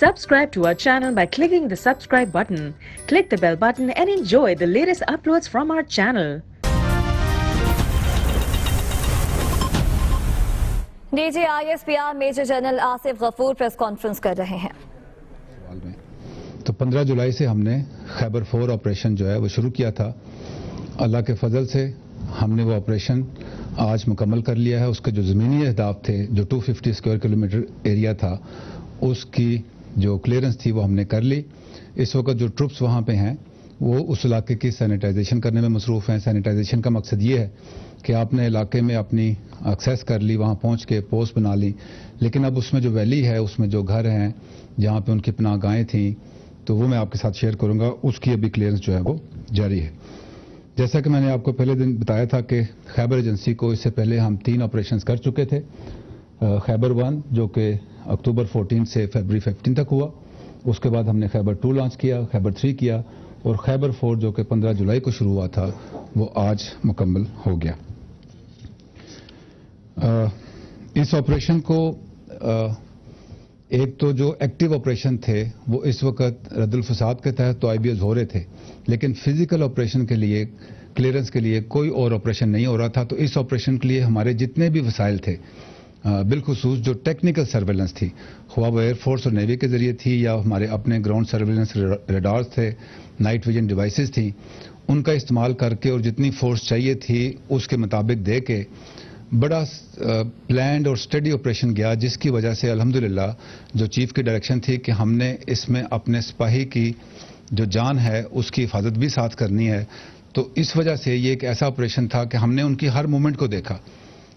Subscribe to our channel by clicking the subscribe button. Click the bell button and enjoy the latest uploads from our channel. D I S P R major general Asif Ghafoor press conference کر رہے ہیں تو پندرہ جولائی سے ہم نے خیبر four operation جو ہے وہ شروع کیا تھا اللہ کے فضل سے ہم نے وہ آپریشن آج مکمل کر لیا ہے اس کے جو زمینی اہداف تھے جو 250 ففٹی اسکوائر کلومیٹر ایریا تھا اس کی جو کلیئرنس تھی وہ ہم نے کر لی۔ اس وقت جو ٹروپس وہاں پہ ہیں، وہ اس علاقے کی سینیٹائزیشن کرنے میں مصروف ہیں۔ سینیٹائزیشن کا مقصد یہ ہے کہ آپ نے علاقے میں اپنی ایکسیس کر لی، وہاں پہنچ کے پوسٹ بنا لی۔ لیکن اب اس میں جو ویلی ہے، اس میں جو گھر ہیں، جہاں پہ ان کی پناہ گاہیں تھیں، تو وہ میں آپ کے ساتھ شیئر کروں گا۔ اس کی ابھی کلیئرنس جو ہے وہ جاری ہے۔ جیسا کہ میں نے آپ کو پہلے دن بتایا تھا کہ خیبر ایجنسی کو اس سے پہلے ہم تین آپریشنز کر چکے تھے۔ خیبر ون، جو کہ اکتوبر فورٹین سے فیبری ففٹین تک ہوا، اس کے بعد ہم نے خیبر ٹو لانچ کیا، خیبر تھری کیا، اور خیبر فور جو کہ پندرہ جولائی کو شروع ہوا تھا، وہ آج مکمل ہو گیا۔ اس آپریشن کو ایک تو جو ایکٹیو آپریشن تھے، وہ اس وقت رد الفساد کے تحت تو آئی بی ایس ہو رہے تھے، لیکن فزیکل آپریشن کے لیے کلیئرنس کے لیے کوئی اور آپریشن نہیں ہو رہا تھا۔ تو اس آپریشن کے لیے ہمارے جتنے بھی وسائل تھے بالخصوص جو ٹیکنیکل سرویلنس تھی۔ خواہ وہ ایئر فورس اور نیوی کے ذریعے تھی یا ہمارے اپنے گراؤنڈ سرویلنس ریڈارز تھے نائٹ ویژن ڈیوائسز تھیں، ان کا استعمال کر کے اور جتنی فورس چاہیے تھی، اس کے مطابق دے کے بڑا پلانڈ اور اسٹڈی آپریشن گیا، جس کی وجہ سے الحمدللہ جو چیف کی ڈائریکشن تھی کہ ہم نے اس میں اپنے سپاہی کی جو جان ہے، اس کی حفاظت بھی ساتھ کرنی ہے۔ تو اس وجہ سے یہ ایک ایسا آپریشن تھا کہ ہم نے ان کی ہر مومنٹ کو دیکھا۔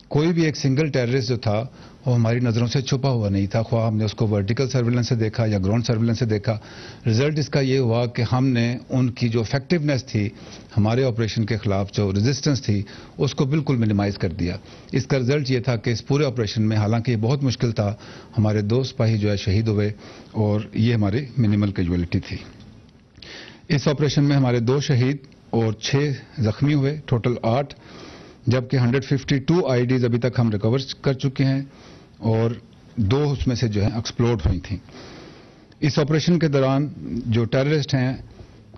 کوئی بھی ایک سنگل ٹیررسٹ جو تھا، وہ ہماری نظروں سے چھپا ہوا نہیں تھا۔ خواہ ہم نے اس کو ورٹیکل سرویلنس سے دیکھا یا گراؤنڈ سرویلنس سے دیکھا رزلٹ اس کا یہ ہوا کہ ہم نے ان کی جو افیکٹونیس تھی، ہمارے آپریشن کے خلاف جو ریزسٹنس تھی، اس کو بالکل منیمائز کر دیا۔ اس کا رزلٹ یہ تھا کہ اس پورے آپریشن میں، حالانکہ یہ بہت مشکل تھا، ہمارے دو سپاہی جو ہے شہید ہوئے اور یہ ہماری منیمل کیجولیٹی تھی۔ اس آپریشن میں ہمارے دو شہید اور چھ زخمی ہوئے ٹوٹل آٹھ۔ جبکہ 152 آئی ڈیز ابھی تک ہم ریکور کر چکے ہیں اور دو اس میں سے جو ہیں ایکسپلوڈ ہوئی تھیں۔ اس آپریشن کے دوران جو ٹیررسٹ ہیں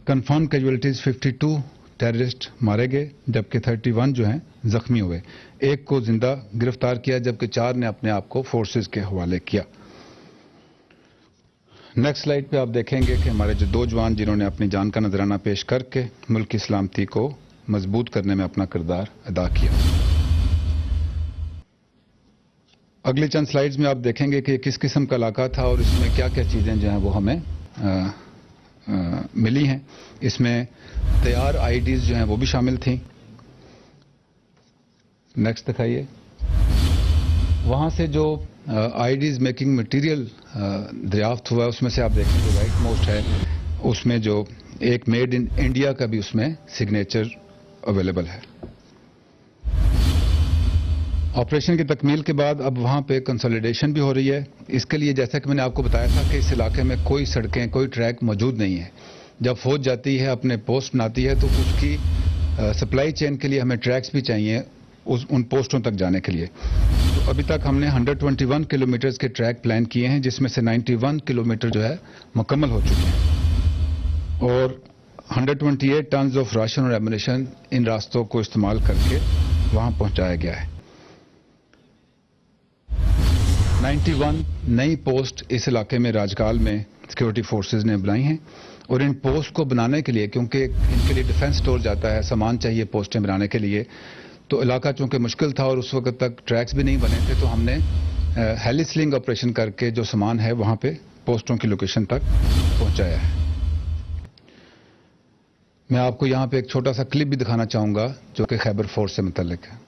کنفرم کیجولیٹیز 52 ٹیررسٹ مارے گئے، جبکہ 31 جو ہیں زخمی ہوئے۔ ایک کو زندہ گرفتار کیا، جبکہ چار نے اپنے آپ کو فورسز کے حوالے کیا۔ نیکسٹ سلائیڈ پہ آپ دیکھیں گے کہ ہمارے جو دو جوان جنہوں نے اپنی جان کا نظرانہ پیش کر کے ملک کی سلامتی کو مضبوط کرنے میں اپنا کردار ادا کیا۔ اگلی چند سلائیڈز میں آپ دیکھیں گے کہ کس قسم کا علاقہ تھا اور اس میں کیا کیا چیزیں جو ہیں وہ ہمیں ملی ہیں۔ اس میں تیار آئی ڈیز جو ہیں وہ بھی شامل تھیں۔ نیکسٹ دکھائیے۔ وہاں سے جو آئی ڈیز میکنگ مٹیریل دریافت ہوا ہے، اس میں سے آپ دیکھیں جو رائٹ موسٹ ہے۔ اس میں جو ایک میڈ ان انڈیا کا بھی اس میں سگنیچر اویلیبل ہے۔ آپریشن کی تکمیل کے بعد اب وہاں پہ کنسولیڈیشن بھی ہو رہی ہے۔ اس کے لیے جیسا کہ میں نے آپ کو بتایا تھا کہ اس علاقے میں کوئی سڑکیں، کوئی ٹریک موجود نہیں ہے۔ جب فوج جاتی ہے، اپنے پوسٹ بناتی ہے، تو اس کی سپلائی چین کے لیے ہمیں ٹریکس بھی چاہیے اس، ان پوسٹوں تک جانے کے لیے۔ تو ابھی تک ہم نے 121 کلومیٹرز کے ٹریک پلان کیے ہیں، جس میں سے 91 کلومیٹر جو ہے، مکمل ہو چکے ہیں۔ اور 128 ٹنز آف راشن اور ایمونیشن ان راستوں کو استعمال کر کے وہاں پہنچایا گیا ہے۔ 91 نئی پوسٹ اس علاقے میں راجکال میں سیکورٹی فورسز نے بنائی ہیں اور ان پوسٹ کو بنانے کے لیے کیونکہ ان کے لیے ڈیفنس سٹور جاتا ہے، سامان چاہیے پوسٹیں بنانے کے لیے۔ تو علاقہ چونکہ مشکل تھا اور اس وقت تک ٹریکس بھی نہیں بنے تھے، تو ہم نے ہیلی سلنگ آپریشن کر کے جو سامان ہے وہاں پہ پوسٹوں کی لوکیشن تک پہنچایا ہے۔ میں آپ کو یہاں پہ ایک چھوٹا سا کلپ بھی دکھانا چاہوں گا جو کہ خیبر فورس سے متعلق ہے۔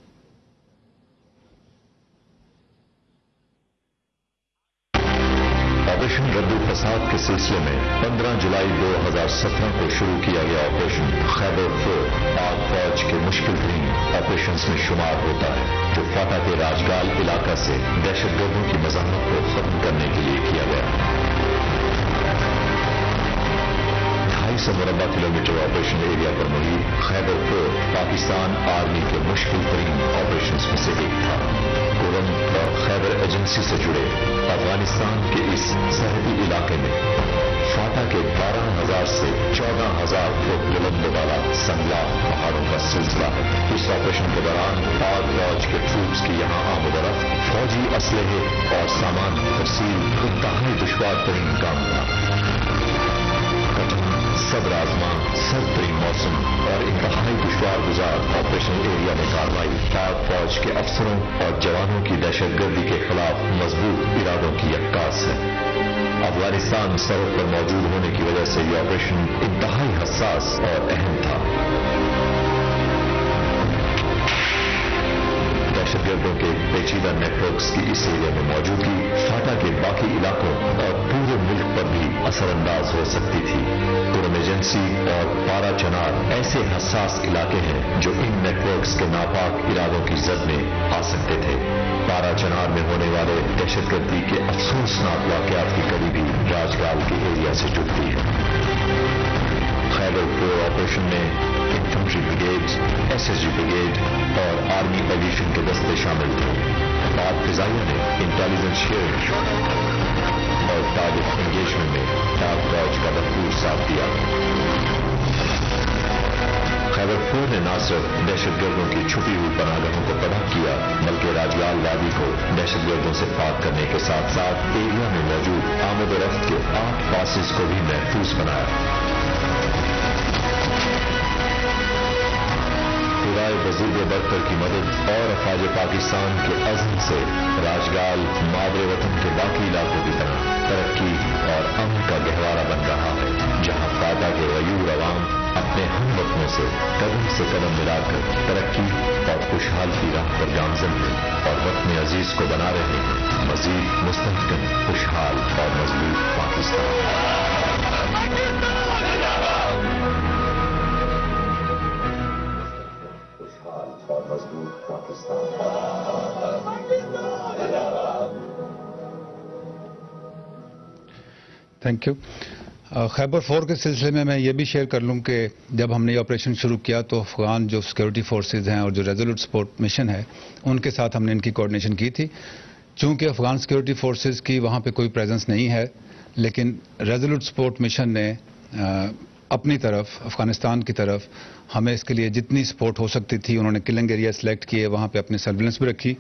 آپریشن رد فساد کے سلسلے میں پندرہ جولائی دو ہزار سترہ کو شروع کیا گیا آپریشن خیبر فور۔ پاک فوج کے مشکل ترین آپریشن میں شمار ہوتا ہے، جو فاتح کے راجگال علاقہ سے دہشت گردوں کی مذمت کو ختم کرنے کے لیے کیا گیا۔ ڈھائی سو مربع کلو میٹر آپریشن ایریا پر محیط خیبر پور پاکستان آرمی کے مشکل ترین آپریشن میں سے ایک تھا۔ کورم اور خیبر ایجنسی سے جڑے افغانستان کے اس سرحدی علاقے میں فاٹا کے بارہ ہزار سے چودہ ہزار فٹ بلند والا سنگلا پہاڑوں کا سلسلہ اس آپریشن کے دوران آگ فوج کے ٹروپس کی یہاں آمد رفت، فوجی اسلحے اور سامان تفصیل انتہائی دشوار ترین کام تھا۔ صبر آزما سردری موسم اور انتہائی دشوار گزار آپریشن ایریا میں کاروائی پاک فوج کے افسروں اور جوانوں کی دہشت گردی کے خلاف مضبوط ارادوں کی عکاس ہے۔ افغانستان سرحد پر موجود ہونے کی وجہ سے یہ آپریشن انتہائی حساس اور اہم تھا۔ ماہیتوں کے پیچیدہ نیٹ ورکس کی اس ایریا میں موجودگی فاٹا کے باقی علاقوں اور پورے ملک پر بھی اثر انداز ہو سکتی تھی۔ کرم ایجنسی اور پارا چنار ایسے حساس علاقے ہیں جو ان نیٹ ورکس کے ناپاک ارادوں کی زد میں آ سکتے تھے۔ پارا چنار میں ہونے والے دہشت گردی کے افسوسناک واقعات کی قریبی راجگال کے ایریا سے جڑتی ہے۔ خیبر پور آپریشن میں infantry brigade S S G brigade اور آرمی ایڈیشن کے دستے شامل تھے۔ بعد فضائیہ نے انٹیلیجنس شیئر اور ٹارگٹ انگیجمنٹ میں ڈاک فوج کا بھرپور ساتھ دیا۔ خیبر پور نے نہ صرف دہشت گردوں کی چھپی ہوئی پناہ گاہوں کو پناہ کیا، بلکہ راجلال وادی کو دہشت گردوں سے پاک کرنے کے ساتھ ساتھ ایریا میں موجود آمد و رفت کے آٹھ پاسز کو بھی محفوظ بنایا۔ شورائے وزیر برتر کی مدد اور افاج پاکستان کے عزم سے راجگال مادر وطن کے باقی علاقوں کی طرح ترقی اور امن کا گہوارہ بن رہا ہے، جہاں فائدہ کے غیور عوام اپنے ہم وطنوں سے قدم سے قدم ملا کر ترقی اور خوشحال کی راہ پر گامزن ہیں اور وطن عزیز کو بنا رہے ہیں مزید مستحکم، خوشحال اور مضبوط Pakistan. Thank you Khyber four کے سلسلے میں میں یہ بھی شیئر کر لوں کہ جب ہم نے یہ آپریشن شروع کیا تو افغان جو سیکیورٹی فورسز ہیں اور جو ریزولوٹ سپورٹ مشن ہے، ان کے ساتھ ہم نے ان کی کوارڈینیشن کی تھی۔ چونکہ افغان سیکیورٹی فورسز کی وہاں پہ کوئی پریزنس نہیں ہے، لیکن ریزولوٹ سپورٹ مشن نے اپنی طرف، افغانستان کی طرف ہمیں اس کے لیے جتنی سپورٹ ہو سکتی تھی، انہوں نے کلنگ ایریا سلیکٹ کیے، وہاں پہ اپنے سرویلنس بھی رکھی۔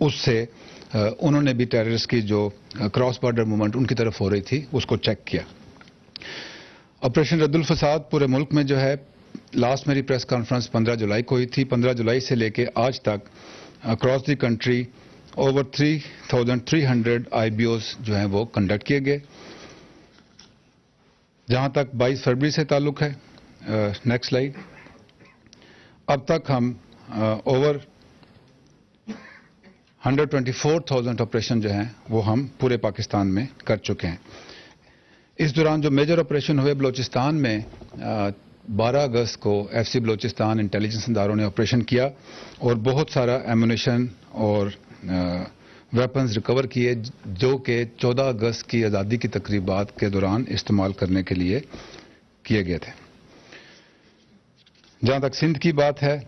اس سے انہوں نے بھی ٹیررس کی جو کراس بارڈر موومنٹ ان کی طرف ہو رہی تھی، اس کو چیک کیا۔ آپریشن رد الفساد پورے ملک میں جو ہے لاسٹ میری پریس کانفرنس پندرہ جولائی کو ہوئی تھی۔ پندرہ جولائی سے لے کے آج تک across the country over three thousand three hundred I B Os جو ہیں وہ کنڈکٹ کیے گئے۔ جہاں تک بائیس فروری سے تعلق ہے نیکسٹ لائی اب تک ہم over hundred twenty four thousand operation جو ہیں وہ ہم پورے پاکستان میں کر چکے ہیں۔ اس دوران جو میجر آپریشن ہوئے بلوچستان میں بارہ اگست کو ایف سی بلوچستان انٹیلیجنس اداروں نے آپریشن کیا اور بہت سارا ایمونیشن اور آ, ویپنز ریکور کیے جو کہ چودہ اگست کی آزادی کی تقریبات کے دوران استعمال کرنے کے لیے کیے گئے تھے۔ جہاں تک سندھ کی بات ہے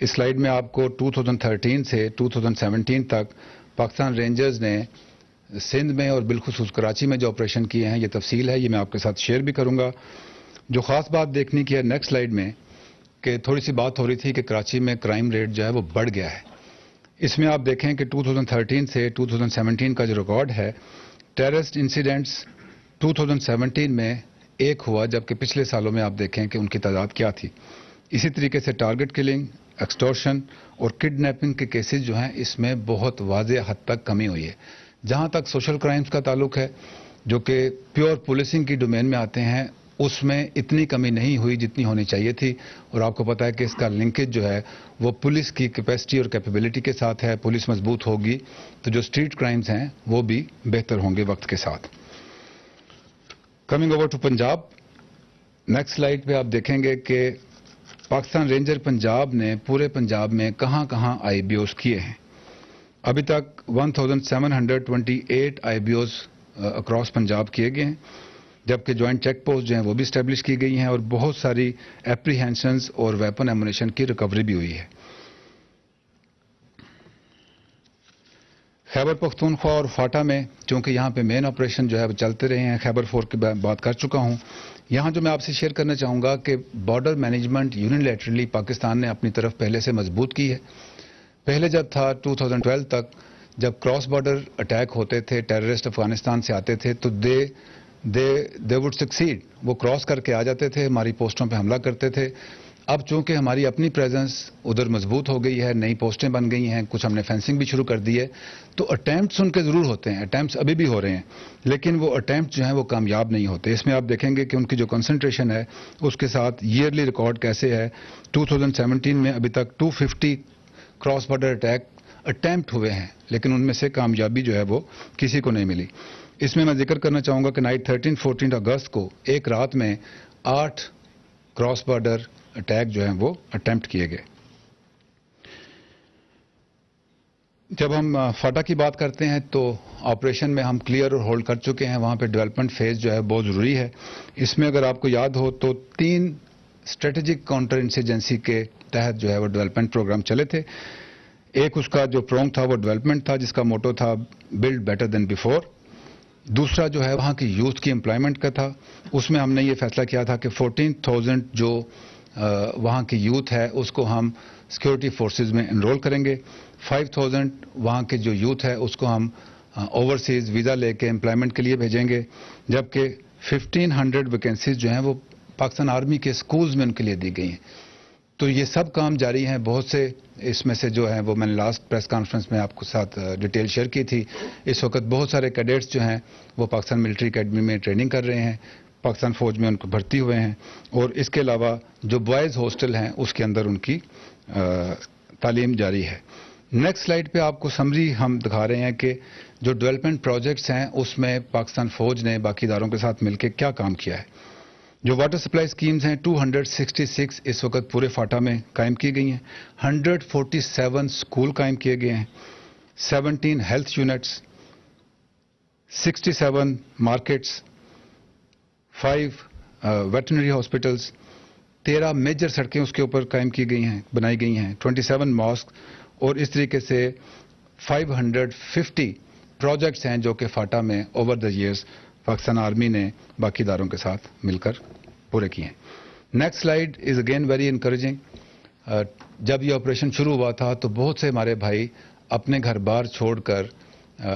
اس سلائیڈ میں آپ کو 2013 سے 2017 تک پاکستان رینجرز نے سندھ میں اور بالخصوص کراچی میں جو آپریشن کیے ہیں، یہ تفصیل ہے، یہ میں آپ کے ساتھ شیئر بھی کروں گا۔ جو خاص بات دیکھنے کی ہے نیکسٹ سلائیڈ میں کہ تھوڑی سی بات ہو رہی تھی کہ کراچی میں کرائم ریٹ جو ہے وہ بڑھ گیا ہے۔ اس میں آپ دیکھیں کہ 2013 سے 2017 کا جو ریکارڈ ہے، ٹیررسٹ انسیڈنٹس 2017 میں ایک ہوا، جبکہ پچھلے سالوں میں آپ دیکھیں کہ ان کی تعداد کیا تھی۔ اسی طریقے سے ٹارگٹ کلنگ، ایکسٹورشن اور کڈنیپنگ کے کیسز جو ہیں، اس میں بہت واضح حد تک کمی ہوئی ہے۔ جہاں تک سوشل کرائمز کا تعلق ہے، جو کہ پیور پولیسنگ کی ڈومین میں آتے ہیں اس میں اتنی کمی نہیں ہوئی جتنی ہونی چاہیے تھی۔ اور آپ کو پتا ہے کہ اس کا لنکیج جو ہے وہ پولیس کی کیپیسٹی اور کیپیبلٹی کے ساتھ ہے، پولیس مضبوط ہوگی۔ تو جو اسٹریٹ کرائمز ہیں وہ بھی بہتر ہوں گے وقت کے ساتھ۔ Coming over to Punjab next slide پہ آپ دیکھیں گے کہ پاکستان رینجر پنجاب نے پورے پنجاب میں کہاں کہاں آئی بیوز کیے ہیں۔ ابھی تک 1728 آئی بیوز اکراس پنجاب کیے گئے ہیں۔ جبکہ جوائنٹ چیک پوسٹ جو ہیں وہ بھی اسٹیبلش کی گئی ہیں اور بہت ساری اپریہینشنز اور ویپن ایمونیشن کی ریکوری بھی ہوئی ہے۔ خیبر پختونخوا اور فاٹا میں چونکہ یہاں پہ مین آپریشن جو ہے وہ چلتے رہے ہیں، خیبر فور کی بات کر چکا ہوں۔ یہاں جو میں آپ سے شیئر کرنا چاہوں گا کہ border management unilaterally Pakistan نے اپنی طرف پہلے سے مضبوط کی ہے۔ پہلے جب تھا 2012 تک، جب کراس بارڈر اٹیک ہوتے تھے ٹیررسٹ افغانستان سے آتے تھے، تو they they they would succeed وہ کراس کر کے آ جاتے تھے، ہماری پوسٹوں پہ حملہ کرتے تھے۔ اب چونکہ ہماری اپنی پریزنس ادھر مضبوط ہو گئی ہے، نئی پوسٹیں بن گئی ہیں، کچھ ہم نے فینسنگ بھی شروع کر دی ہے، تو اٹیمپٹس ان کے ضرور ہوتے ہیں۔ اٹیمپٹس ابھی بھی ہو رہے ہیں، لیکن وہ اٹیمپٹ جو ہیں وہ کامیاب نہیں ہوتے۔ اس میں آپ دیکھیں گے کہ ان کی جو کنسنٹریشن ہے، اس کے ساتھ ایئرلی ریکارڈ کیسے ہے۔ 2017 میں ابھی تک 250 کراس بارڈر اٹیک اٹیمپٹ ہوئے ہیں، لیکن ان میں سے کامیابی جو ہے وہ کسی کو نہیں ملی۔ اس میں میں ذکر کرنا چاہوں گا کہ نائٹ 13 14 اگست کو ایک رات میں آٹھ کراس بارڈر اٹیک جو ہیں وہ اٹیمپٹ کیے گئے۔ جب ہم فاٹا کی بات کرتے ہیں تو آپریشن میں ہم کلیئر اور ہولڈ کر چکے ہیں، وہاں پہ ڈیولپمنٹ فیز جو ہے بہت ضروری ہے۔ اس میں اگر آپ کو یاد ہو تو تین اسٹریٹجک کاؤنٹر انسیجنسی کے تحت جو ہے وہ ڈیولپمنٹ پروگرام چلے تھے۔ ایک اس کا جو پرونگ تھا وہ ڈیولپمنٹ تھا، جس کا موٹو تھا، بلڈ بیٹر دین بیفور۔ دوسرا جو ہے وہاں کی یوتھ کی امپلائمنٹ کا تھا۔ اس میں ہم نے یہ فیصلہ کیا تھا کہ فورٹین تھاؤزینڈ جو وہاں کی یوتھ ہے، اس کو ہم سیکورٹی فورسز میں انرول کریں گے۔ فائیو تھاؤزینڈ وہاں کے جو یوتھ ہے، اس کو ہم اوورسیز ویزا لے کے امپلائمنٹ کے لیے بھیجیں گے۔ جبکہ ففٹین ہنڈریڈ ویکینسیز جو ہیں، وہ پاکستان آرمی کے سکولز میں ان کے لیے دی گئی ہیں۔ تو یہ سب کام جاری ہیں، بہت سے اس میں سے جو ہیں، وہ میں نے لاسٹ پریس کانفرنس میں آپ کو ساتھ ڈیٹیل شیئر کی تھی۔ اس وقت بہت سارے کیڈیٹس جو ہیں، وہ پاکستان ملٹری اکیڈمی میں ٹریننگ کر رہے ہیں۔ پاکستان فوج میں ان کو بھرتی ہوئے ہیں۔ اور اس کے علاوہ جو بوائز ہاسٹل ہیں، اس کے اندر ان کی تعلیم جاری ہے۔ نیکسٹ سلائڈ پہ آپ کو سمری ہم دکھا رہے ہیں کہ جو ڈیولپمنٹ پروجیکٹس ہیں، اس میں پاکستان فوج نے باقی اداروں کے ساتھ مل کے کیا کام کیا ہے۔ جو واٹر سپلائی سکیمز ہیں 266 اس وقت پورے فاٹا میں قائم کی گئی ہیں۔ 147 سکول قائم کیے گئے ہیں۔ 17 health units 67 markets 5 veterinary hospitals تیرہ میجر سڑکیں اس کے اوپر قائم کی گئی ہیں، بنائی گئی ہیں۔ 27 ماسک اور اس طریقے سے 550 پروجیکٹس ہیں جو کہ فاٹا میں over the years Pakistan army نے باقی اداروں کے ساتھ مل کر پورے کیے ہیں۔ Next slide is again very encouraging جب یہ آپریشن شروع ہوا تھا تو بہت سے ہمارے بھائی اپنے گھر بار چھوڑ کر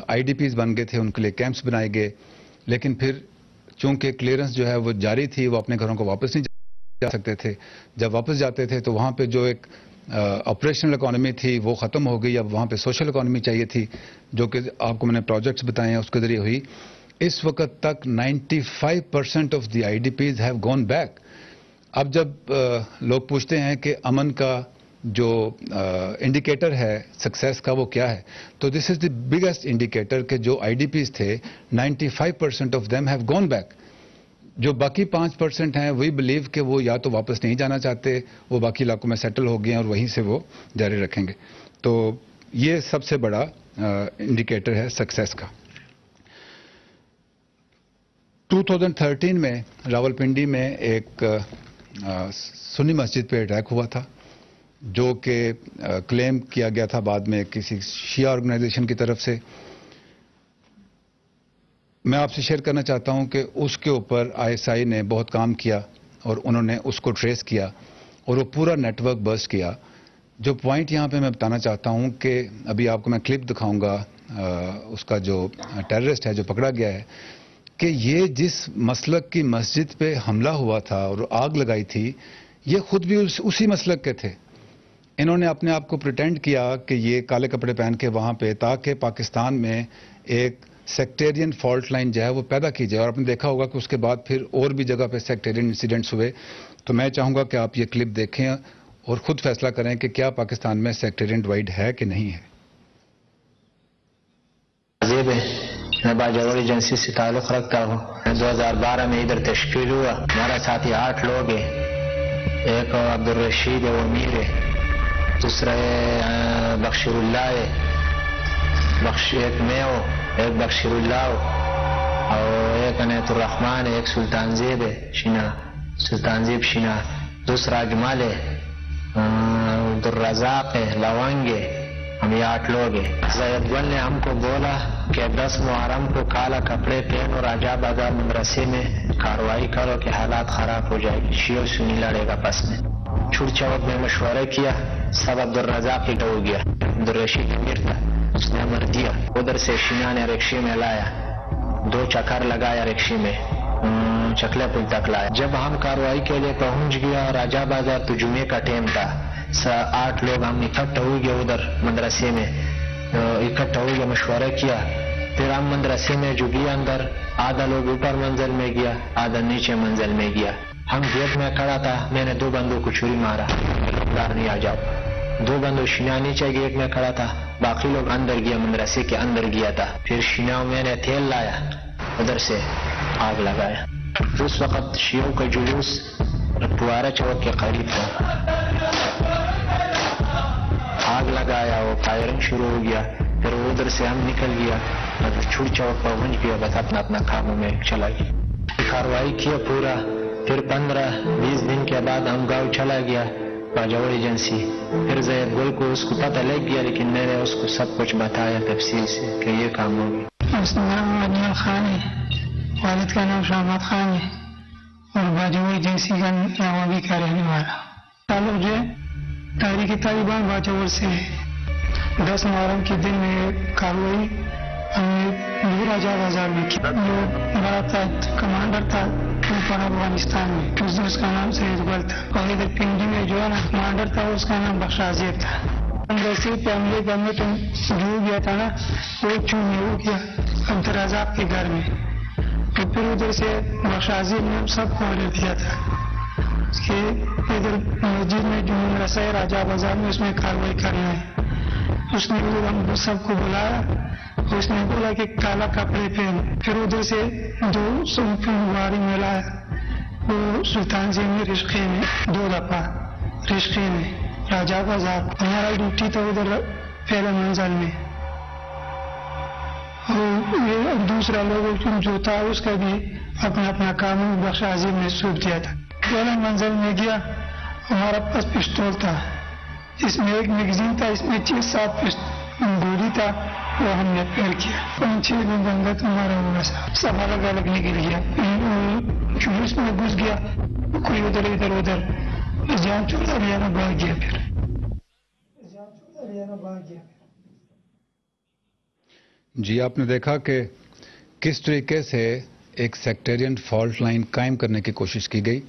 آئی ڈی پیز بن گئے تھے، ان کے لیے کیمپس بنائے گئے۔ لیکن پھر چونکہ کلیئرنس جو ہے وہ جاری تھی، وہ اپنے گھروں کو واپس نہیں جا سکتے تھے۔ جب واپس جاتے تھے تو وہاں پہ جو ایک uh, آپریشنل اکانومی تھی، وہ ختم ہو گئی۔ اب وہاں پہ سوشل اکانومی چاہیے تھی، جو کہ آپ کو میں نے پروجیکٹس بتائے ہیں، اس کے ذریعے ہوئی۔ اس وقت تک ninety five percent of the I D Ps have gone back اب جب لوگ پوچھتے ہیں کہ امن کا جو انڈیکیٹر ہے سکسیس کا وہ کیا ہے، تو دس از دی بگیسٹ انڈیکیٹر کہ جو آئی ڈی پیز تھے، ninety five percent of them have gone back جو باقی پانچ پرسینٹ ہیں وہی بلیو کہ وہ یا تو واپس نہیں جانا چاہتے، وہ باقی علاقوں میں سیٹل ہو گئے ہیں اور وہیں سے وہ جاری رکھیں گے. تو یہ سب سے بڑا انڈیکیٹر ہے سکسیس کا. 2013 میں راول پنڈی میں ایک سنی مسجد پہ اٹیک ہوا تھا، جو کہ کلیم کیا گیا تھا بعد میں کسی شیعہ آرگنائزیشن کی طرف سے۔ میں آپ سے شیئر کرنا چاہتا ہوں کہ اس کے اوپر آئی ایس آئی نے بہت کام کیا اور انہوں نے اس کو ٹریس کیا اور وہ پورا نیٹ ورک برس کیا۔ جو پوائنٹ یہاں پہ میں بتانا چاہتا ہوں کہ ابھی آپ کو میں کلپ دکھاؤں گا اس کا جو ٹیررسٹ ہے، جو پکڑا گیا ہے کہ یہ جس مسلک کی مسجد پہ حملہ ہوا تھا اور آگ لگائی تھی، یہ خود بھی اسی مسلک کے تھے۔ انہوں نے اپنے آپ کو پریٹینڈ کیا کہ یہ کالے کپڑے پہن کے وہاں پہ، تاکہ پاکستان میں ایک سیکٹیرین فالٹ لائن جو ہے وہ پیدا کی جائے۔ اور آپ نے دیکھا ہوگا کہ اس کے بعد پھر اور بھی جگہ پہ سیکٹیرین انسیڈنٹس ہوئے۔ تو میں چاہوں گا کہ آپ یہ کلپ دیکھیں اور خود فیصلہ کریں کہ کیا پاکستان میں سیکٹیرین ڈوائڈ ہے کہ نہیں ہے۔ میں باجوڑ ایجنسی سے تعلق رکھتا ہوں دو ہزار بارہ میں ادھر تشکیل ہوا ہمارا ساتھی آٹھ لوگ ہیں ایک عبد الرشید ہے وہ امیر ہے دوسرا بخشر اللہ ہے بخش ایک میں ہو ایک بخشر اللہ ہو اور ایک انیت الرحمان ہے ایک سلطان زیب ہے شنا سلطان زیب شنا دوسرا اجمال ہم یہ آٹھ لوگ ہیں۔ زید گل نے ہم کو بولا کہ دس محرم کو کالا کپڑے پہن اور راجا بازار مدرسے میں کاروائی کرو کہ حالات خراب ہو جائے گی شیو سنی لڑے گا پس میں۔ چھوٹ چوک میں مشورہ کیا، سب عبد الرزاق ہی ڈو گیا۔ عبد الرشید امیر تھا، اس نے امر دیا۔ ادھر سے شینا نے رکشے میں لایا۔ دو چکر لگایا رکشے میں۔ چکلے پل تک لایا۔ جب ہم کاروائی کے لیے پہنچ گیا راجا بازار تو جمعے کا ٹائم تھا۔ آٹھ لوگ ہم اکٹھا ہو گیا ادھر مدرسے میں. اکٹھا ہو گیا مشورہ کیا. پھر ہم مدرسے میں جو گیا اندر آدھا لوگ اوپر منزل میں گیا، آدھا نیچے منزل میں گیا. ہم گیٹ میں کھڑا تھا، میں نے دو بندوں کو چھری مارا. باہر نہیں آ جاؤ. دو بندوں شنا نیچے گیٹ میں کھڑا تھا، باقی لوگ اندر گیا، مدرسے کے اندر گیا تھا. پھر شنا میں نے تیل لایا، ادھر سے آگ لگایا. اس وقت شیوں کا جلوس پوارا چوک کے قریب تھا. آگ لگایا وہ فائرنگ شروع ہو گیا۔ پھر وہ ادھر سے ہم نکل گیا۔ اور چھوٹ چوک پر پہنچ گیا۔ بس اپنا اپنا کاموں میں چلا گیا۔ کاروائی کیا پورا۔ پھر پندرہ بیس دن کے بعد ہم گاؤں چلا گیا۔ باجوڑ ایجنسی۔ پھر زید گل کو اس کو پتہ لگ گیا لیکن میں نے اس کو سب کچھ بتایا تفصیل سے کہ یہ کام ہوگی اس نام مدین خان ہے۔ والد کا نام شامت خان ہے۔ اور باجوڑ ایجنسی کا نام کا رہنے والا۔ تعلق جو ہے؟ تاریخی طالبان باجوڑ سے ہے۔ دس محرم کے دن میں کاروائی ہم نے راجا بازار میں کی۔ جو بڑا تھا کمانڈر تھا اوپر افغانستان میں۔ اس اس کا نام سید گل تھا۔ اور ادھر پنڈی میں جو ہے نا، کمانڈر تھا، اس کا نام بخش عزیب تھا۔ ویسے پہ حملے کرنے تو جو گیا تھا نا، وہ چون ہو گیا عبدالرزاق کے گھر میں۔ تو پھر ادھر سے بخش عزیب نے سب کو آڈر دیا تھا۔ کہ ادھر مسجد میں جو مدرسہ ہے راجا بازار میں اس میں کاروائی کرنا ہے۔ اس نے ہم سب کو بلایا۔ اس نے بولا کہ کالا کپڑے پہن۔ پھر ادھر سے دو سو گاڑی میں لایا وہ سلطان جی میں رشقے میں، دو دفعہ رشقے میں راجا بازار۔ ہمارا ڈیوٹی تھا ادھر پہلے منزل میں۔ اور دوسرا لوگ جو تھا اس کا بھی اپنا اپنا کام بخش عظیم نے سوپ دیا تھا۔ پہلے منزل میں گیا، ہمارا پاس پستول تھا۔ اس میں ایک میگزین تھا، اس میں چھ سات گولی تھا، وہ ہم نے پھیل کیا۔ پانچ چھ دن بندہ تو ہمارا ہوگا سب الگ الگ نکل گیا جلوس میں گھس گیا، کوئی ادھر ادھر ادھر۔ جان چوڑا لیا نا بھاگ گیا پھر۔ جان چوڑا لیا بھاگ گیا۔ جی آپ نے دیکھا کہ کس طریقے سے ایک سیکٹرین فالٹ لائن قائم کرنے کی کوشش کی گئی۔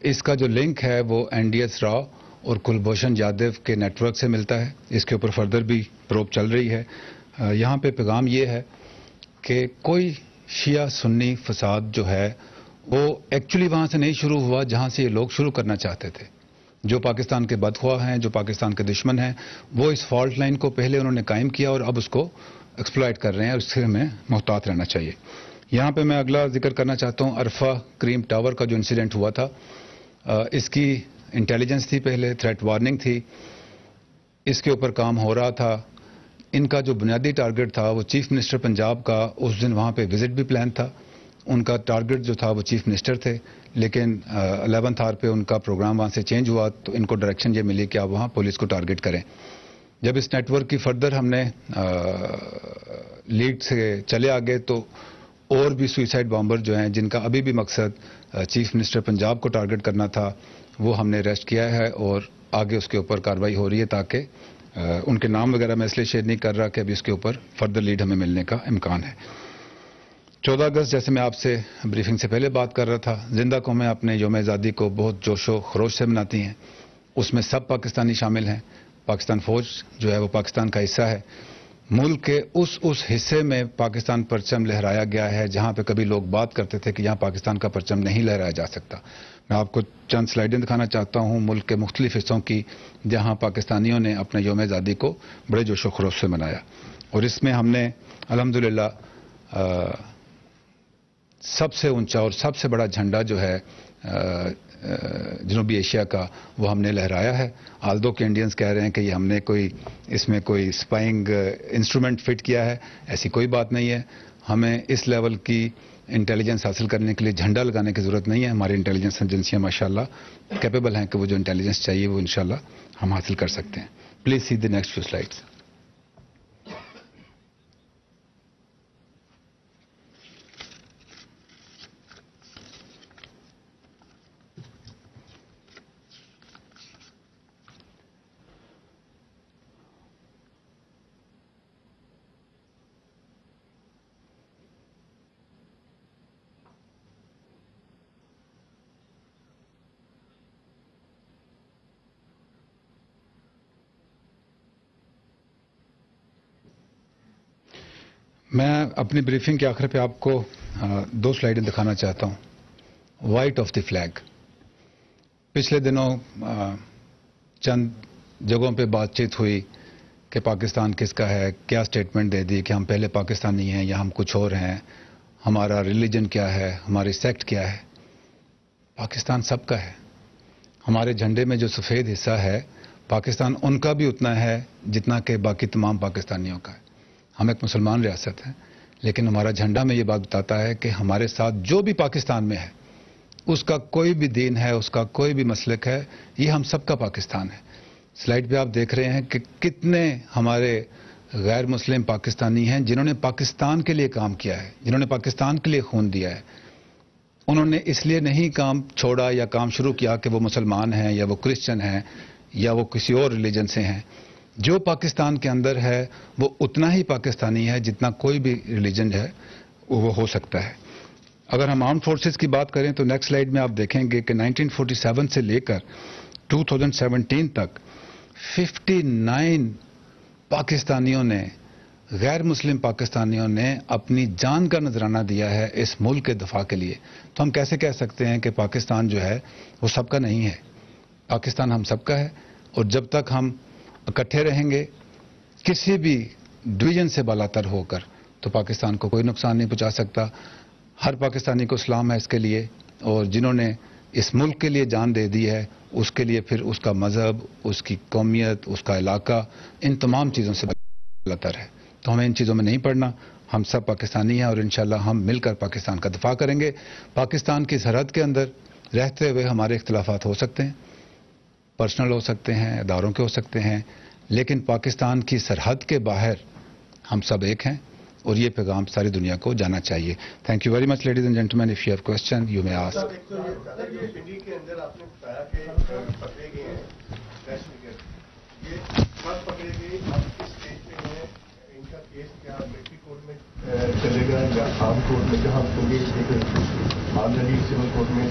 اس کا جو لنک ہے وہ این ڈی ایس راؤ اور کلبھوشن یادو کے نیٹ ورک سے ملتا ہے۔ اس کے اوپر فردر بھی پروپ چل رہی ہے۔ یہاں پہ پیغام یہ ہے کہ کوئی شیعہ سنی فساد جو ہے، وہ ایکچولی وہاں سے نہیں شروع ہوا جہاں سے یہ لوگ شروع کرنا چاہتے تھے۔ جو پاکستان کے بدخواہ ہیں، جو پاکستان کے دشمن ہیں، وہ اس فالٹ لائن کو پہلے انہوں نے قائم کیا اور اب اس کو ایکسپلائٹ کر رہے ہیں اور اس سے ہمیں محتاط رہنا چاہیے۔ یہاں پہ میں اگلا ذکر کرنا چاہتا ہوں، عرفہ کریم ٹاور کا جو انسیڈنٹ ہوا تھا۔ اس کی انٹیلیجنس تھی پہلے تھریٹ وارننگ تھی۔ اس کے اوپر کام ہو رہا تھا۔ ان کا جو بنیادی ٹارگٹ تھا، وہ چیف منسٹر پنجاب کا اس دن وہاں پہ وزٹ بھی پلان تھا۔ ان کا ٹارگٹ جو تھا، وہ چیف منسٹر تھے۔ لیکن الیونتھ آر پہ ان کا پروگرام وہاں سے چینج ہوا۔ تو ان کو ڈائریکشن یہ ملی کہ آپ وہاں پولیس کو ٹارگٹ کریں۔ جب اس نیٹ ورک کی فردر ہم نے لیڈ سے چلے آگے، تو اور بھی سوئسائڈ بامبر جو ہیں، جن کا ابھی بھی مقصد چیف منسٹر پنجاب کو ٹارگٹ کرنا تھا، وہ ہم نے اریسٹ کیا ہے اور آگے اس کے اوپر کاروائی ہو رہی ہے تاکہ ان کے نام وغیرہ میں اس لیے شیئر نہیں کر رہا کہ ابھی اس کے اوپر فردر لیڈ ہمیں ملنے کا امکان ہے۔ چودہ اگست جیسے میں آپ سے بریفنگ سے پہلے بات کر رہا تھا، زندہ قومیں اپنے یوم آزادی کو بہت جوش و خروش سے مناتی ہیں۔ اس میں سب پاکستانی شامل ہیں۔ پاکستان فوج جو ہے وہ پاکستان کا حصہ ہے۔ ملک کے اس اس حصے میں پاکستان پرچم لہرایا گیا ہے جہاں پہ کبھی لوگ بات کرتے تھے کہ یہاں پاکستان کا پرچم نہیں لہرایا جا سکتا۔ میں آپ کو چند سلائڈیں دکھانا چاہتا ہوں ملک کے مختلف حصوں کی، جہاں پاکستانیوں نے اپنے یوم آزادی کو بڑے جوش و خروش سے منایا۔ اور اس میں ہم نے الحمدللہ سب سے اونچا اور سب سے بڑا جھنڈا جو ہے جنوبی ایشیا کا وہ ہم نے لہرایا ہے۔ آلدو کے انڈینز کہہ رہے ہیں کہ یہ ہم نے کوئی، اس میں کوئی سپائنگ انسٹرومنٹ فٹ کیا ہے، ایسی کوئی بات نہیں ہے۔ ہمیں اس لیول کی انٹیلیجنس حاصل کرنے کے لیے جھنڈا لگانے کی ضرورت نہیں ہے۔ ہماری انٹیلیجنس ایجنسیاں ماشاء اللہ کیپیبل ہیں کہ وہ جو انٹیلیجنس چاہیے وہ انشاءاللہ ہم حاصل کر سکتے ہیں۔ Please see the next few slides میں اپنی بریفنگ کے آخر پہ آپ کو دو سلائڈیں دکھانا چاہتا ہوں. وائٹ آف دی فلیگ پچھلے دنوں چند جگہوں پہ بات چیت ہوئی کہ پاکستان کس کا ہے، کیا سٹیٹمنٹ دے دی کہ ہم پہلے پاکستانی ہیں یا ہم کچھ اور ہیں، ہمارا ریلیجن کیا ہے، ہماری سیکٹ کیا ہے. پاکستان سب کا ہے. ہمارے جھنڈے میں جو سفید حصہ ہے، پاکستان ان کا بھی اتنا ہے جتنا کہ باقی تمام پاکستانیوں کا ہے. ہم ایک مسلمان ریاست ہیں، لیکن ہمارا جھنڈا میں یہ بات بتاتا ہے کہ ہمارے ساتھ جو بھی پاکستان میں ہے، اس کا کوئی بھی دین ہے، اس کا کوئی بھی مسلک ہے، یہ ہم سب کا پاکستان ہے۔ سلائڈ پہ آپ دیکھ رہے ہیں کہ کتنے ہمارے غیر مسلم پاکستانی ہیں جنہوں نے پاکستان کے لیے کام کیا ہے، جنہوں نے پاکستان کے لیے خون دیا ہے۔ انہوں نے اس لیے نہیں کام چھوڑا یا کام شروع کیا کہ وہ مسلمان ہیں یا وہ کرسچن ہیں یا وہ کسی اور ریلیجن سے ہیں۔ جو پاکستان کے اندر ہے، وہ اتنا ہی پاکستانی ہے جتنا کوئی بھی ریلیجن ہے، وہ ہو سکتا ہے۔ اگر ہم آرم فورسز کی بات کریں تو نیکسٹ سلائیڈ میں آپ دیکھیں گے کہ 1947 سے لے کر 2017 تک 59 پاکستانیوں نے، غیر مسلم پاکستانیوں نے اپنی جان کا نذرانہ دیا ہے اس ملک کے دفاع کے لیے۔ تو ہم کیسے کہہ سکتے ہیں کہ پاکستان جو ہے، وہ سب کا نہیں ہے۔ پاکستان ہم سب کا ہے اور جب تک ہم اکٹھے رہیں گے، کسی بھی ڈویژن سے بالا تر ہو کر، تو پاکستان کو کوئی نقصان نہیں پہنچا سکتا۔ ہر پاکستانی کو اسلام ہے اس کے لیے، اور جنہوں نے اس ملک کے لیے جان دے دی ہے، اس کے لیے پھر اس کا مذہب، اس کی قومیت، اس کا علاقہ، ان تمام چیزوں سے بالا تر ہے۔ تو ہمیں ان چیزوں میں نہیں پڑھنا۔ ہم سب پاکستانی ہیں اور انشاءاللہ ہم مل کر پاکستان کا دفاع کریں گے۔ پاکستان کی سرحد کے اندر رہتے ہوئے ہمارے اختلافات ہو سکتے ہیں۔ پرسنل ہو سکتے ہیں، اداروں کے ہو سکتے ہیں، لیکن پاکستان کی سرحد کے باہر ہم سب ایک ہیں اور یہ پیغام ساری دنیا کو جانا چاہیے۔ Thank you very much ladies and gentlemen if you have question you may ask چلے گا یا عام کورٹ میں، جہاں آلریڈی سول کورٹ میں۔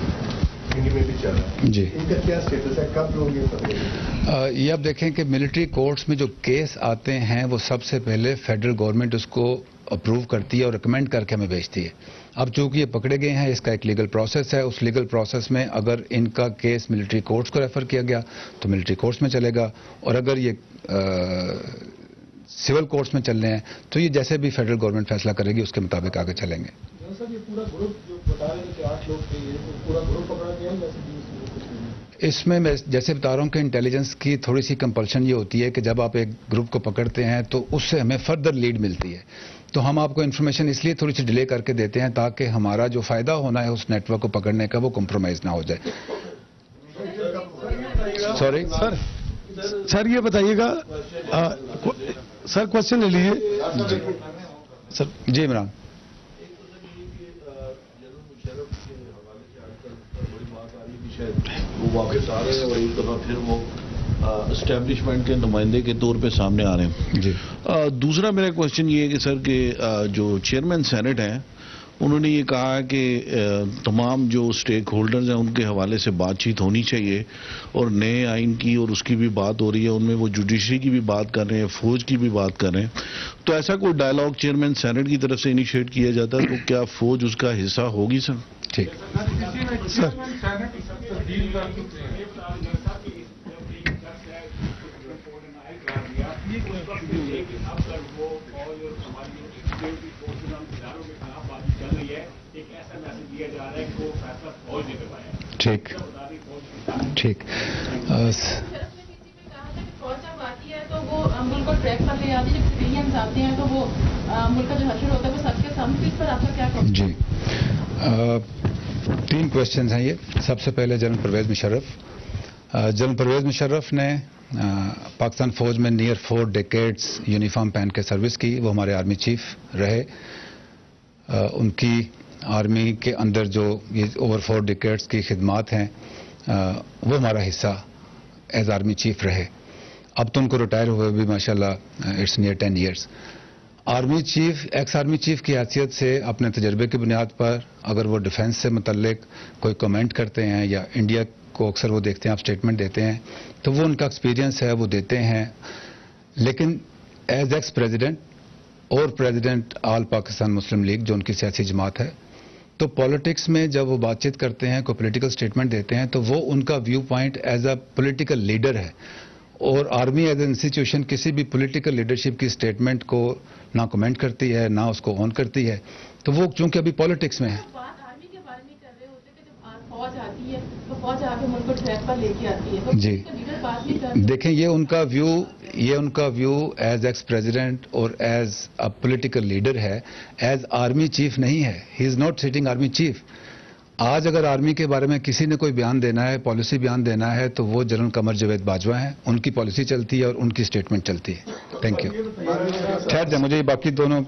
جی۔ ان کا کیا اسٹیٹس ہے؟ کب لوگ یہ یہ آپ دیکھیں کہ ملٹری کورٹس میں جو کیس آتے ہیں وہ سب سے پہلے فیڈرل گورنمنٹ اس کو اپروو کرتی ہے اور ریکمینڈ کر کے ہمیں بھیجتی ہے۔ اب چونکہ یہ پکڑے گئے ہیں اس کا ایک لیگل پروسیس ہے۔ اس لیگل پروسیس میں اگر ان کا کیس ملٹری کورٹس کو ریفر کیا گیا تو ملٹری کورٹس میں چلے گا۔ اور اگر یہ سول کورٹس میں چل رہے ہیں تو یہ جیسے بھی فیڈرل گورنمنٹ فیصلہ کرے گی اس کے مطابق آگے چلیں گے۔ اس میں میں جیسے بتا رہا ہوں کہ انٹیلیجنس کی تھوڑی سی کمپلشن یہ ہوتی ہے کہ جب آپ ایک گروپ کو پکڑتے ہیں تو اس سے ہمیں فردر لیڈ ملتی ہے۔ تو ہم آپ کو انفارمیشن اس لیے تھوڑی سی ڈیلے کر کے دیتے ہیں تاکہ ہمارا جو فائدہ ہونا ہے اس نیٹ ورک کو پکڑنے کا وہ کمپرومائز نہ ہو جائے۔ سوری سر سر یہ بتائیے گا سر کوشچن لے لیجیے سر جی عمران۔ وہ واپس آ رہے ہیں اور ایک دفعہ پھر وہ اسٹیبلشمنٹ کے نمائندے کے طور پہ سامنے آ رہے ہیں۔ جی۔ دوسرا میرا کوشچن یہ ہے کہ سر کہ جو چیئرمین سینٹ ہیں انہوں نے یہ کہا کہ تمام جو اسٹیک ہولڈرز ہیں ان کے حوالے سے بات چیت ہونی چاہیے اور نئے آئین کی اور اس کی بھی بات ہو رہی ہے ان میں وہ جوڈیشری کی بھی بات کر رہے ہیں فوج کی بھی بات کر رہے ہیں۔ تو ایسا کوئی ڈائلاگ چیئرمین سینٹ کی طرف سے انیشیٹ کیا جاتا ہے تو کیا فوج اس کا حصہ ہوگی سر؟ ٹھیک۔ سر۔ ٹھیک۔ ٹھیک فوج جب آتی ہے تو وہ ملک کو ٹریک پر لے جاتی ہے جب سویلینس آتے ہیں تو وہ ملک کا جو حشر ہوتا ہے، وہ سب کے سامنے اس پر آپ کا کیا جی۔ تین کوشچنز ہیں یہ۔ سب سے پہلے جنرل پرویز مشرف۔ جنرل پرویز مشرف نے پاکستان فوج میں نیئر فور ڈیکیڈز یونیفارم پہن کے سروس کی۔ وہ ہمارے آرمی چیف رہے۔ ان کی آرمی کے اندر جو یہ اوور فور ڈیکیڈز کی خدمات ہیں وہ ہمارا حصہ ایز آرمی چیف رہے۔ اب تو ان کو ریٹائر ہوئے بھی ماشاء اللہ it's near ten years army chief ex army chief کی حیثیت سے اپنے تجربے کی بنیاد پر اگر وہ ڈیفنس سے متعلق کوئی کمنٹ کرتے ہیں یا انڈیا کو اکثر وہ دیکھتے ہیں، آپ اسٹیٹمنٹ دیتے ہیں، تو وہ ان کا ایکسپیرینس ہے، وہ دیتے ہیں۔ لیکن ایز ایکس پریزیڈنٹ اور پریزیڈنٹ آل پاکستان مسلم لیگ جو ان کی سیاسی جماعت ہے، تو پالیٹکس میں جب وہ بات چیت کرتے ہیں، کوئی پولیٹیکل سٹیٹمنٹ دیتے ہیں، تو وہ ان کا view point as a political leader ہے۔ اور آرمی ایز انسٹیٹیوشن کسی بھی پولیٹیکل لیڈرشپ کی سٹیٹمنٹ کو نہ کمنٹ کرتی ہے نہ اس کو آن کرتی ہے۔ تو وہ چونکہ ابھی پالیٹکس میں ہے۔ بات آرمی کے بارے میں کر رہے ہوتے کہ جب آ- فوج آتی ہے تو فوج آ کے ملک کو ٹریک پر لے کے آتی ہے۔ تو جی دیکھیں یہ ان کا ویو یہ ان کا ویو ایز ایکس پریزیڈنٹ اور ایز پولیٹیکل لیڈر ہے۔ ایز آرمی چیف نہیں ہے۔ He is not sitting army chief آج اگر آرمی کے بارے میں کسی نے کوئی بیان دینا ہے، پالیسی بیان دینا ہے، تو وہ جنرل قمر جاوید باجوہ ہیں۔ ان کی پالیسی چلتی ہے اور ان کی سٹیٹمنٹ چلتی ہے۔ تھینک یو ٹھہر جائیں مجھے یہ باقی دونوں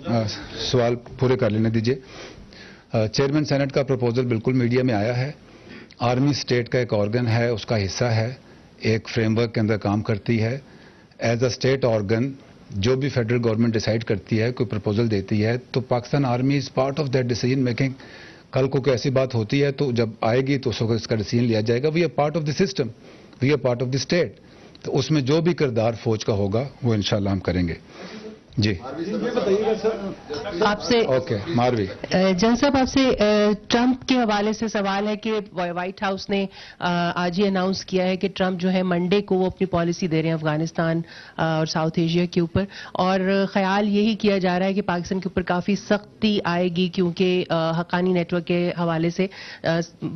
سوال پورے کر لینے دیجیے چیئرمین سینٹ کا پروپوزل بالکل میڈیا میں آیا ہے۔ آرمی اسٹیٹ کا ایک آرگن ہے، اس کا حصہ ہے۔ ایک فریم ورک کے اندر کام کرتی ہے۔ ایز اے اسٹیٹ آرگن جو بھی فیڈرل گورنمنٹ ڈیسائیڈ کرتی ہے، کوئی پرپوزل دیتی ہے، تو Pakistan army is part of that decision making کل کو کوئی ایسی بات ہوتی ہے تو جب آئے گی تو اس وقت اس کا ڈیسیزن لیا جائے گا. We are part of the system we are part of the state تو اس میں جو بھی کردار فوج کا ہوگا وہ انشاءاللہ ہم کریں گے. جی۔ آپ سے اوکے ماروی۔ جن صاحب آپ سے ٹرمپ کے حوالے سے سوال ہے کہ وائٹ ہاؤس نے آج ہی اناؤنس کیا ہے کہ ٹرمپ جو ہے منڈے کو وہ اپنی پالیسی دے رہے ہیں افغانستان اور ساؤتھ ایشیا کے اوپر۔ اور خیال یہی کیا جا رہا ہے کہ پاکستان کے اوپر کافی سختی آئے گی کیونکہ حقانی نیٹ ورک کے حوالے سے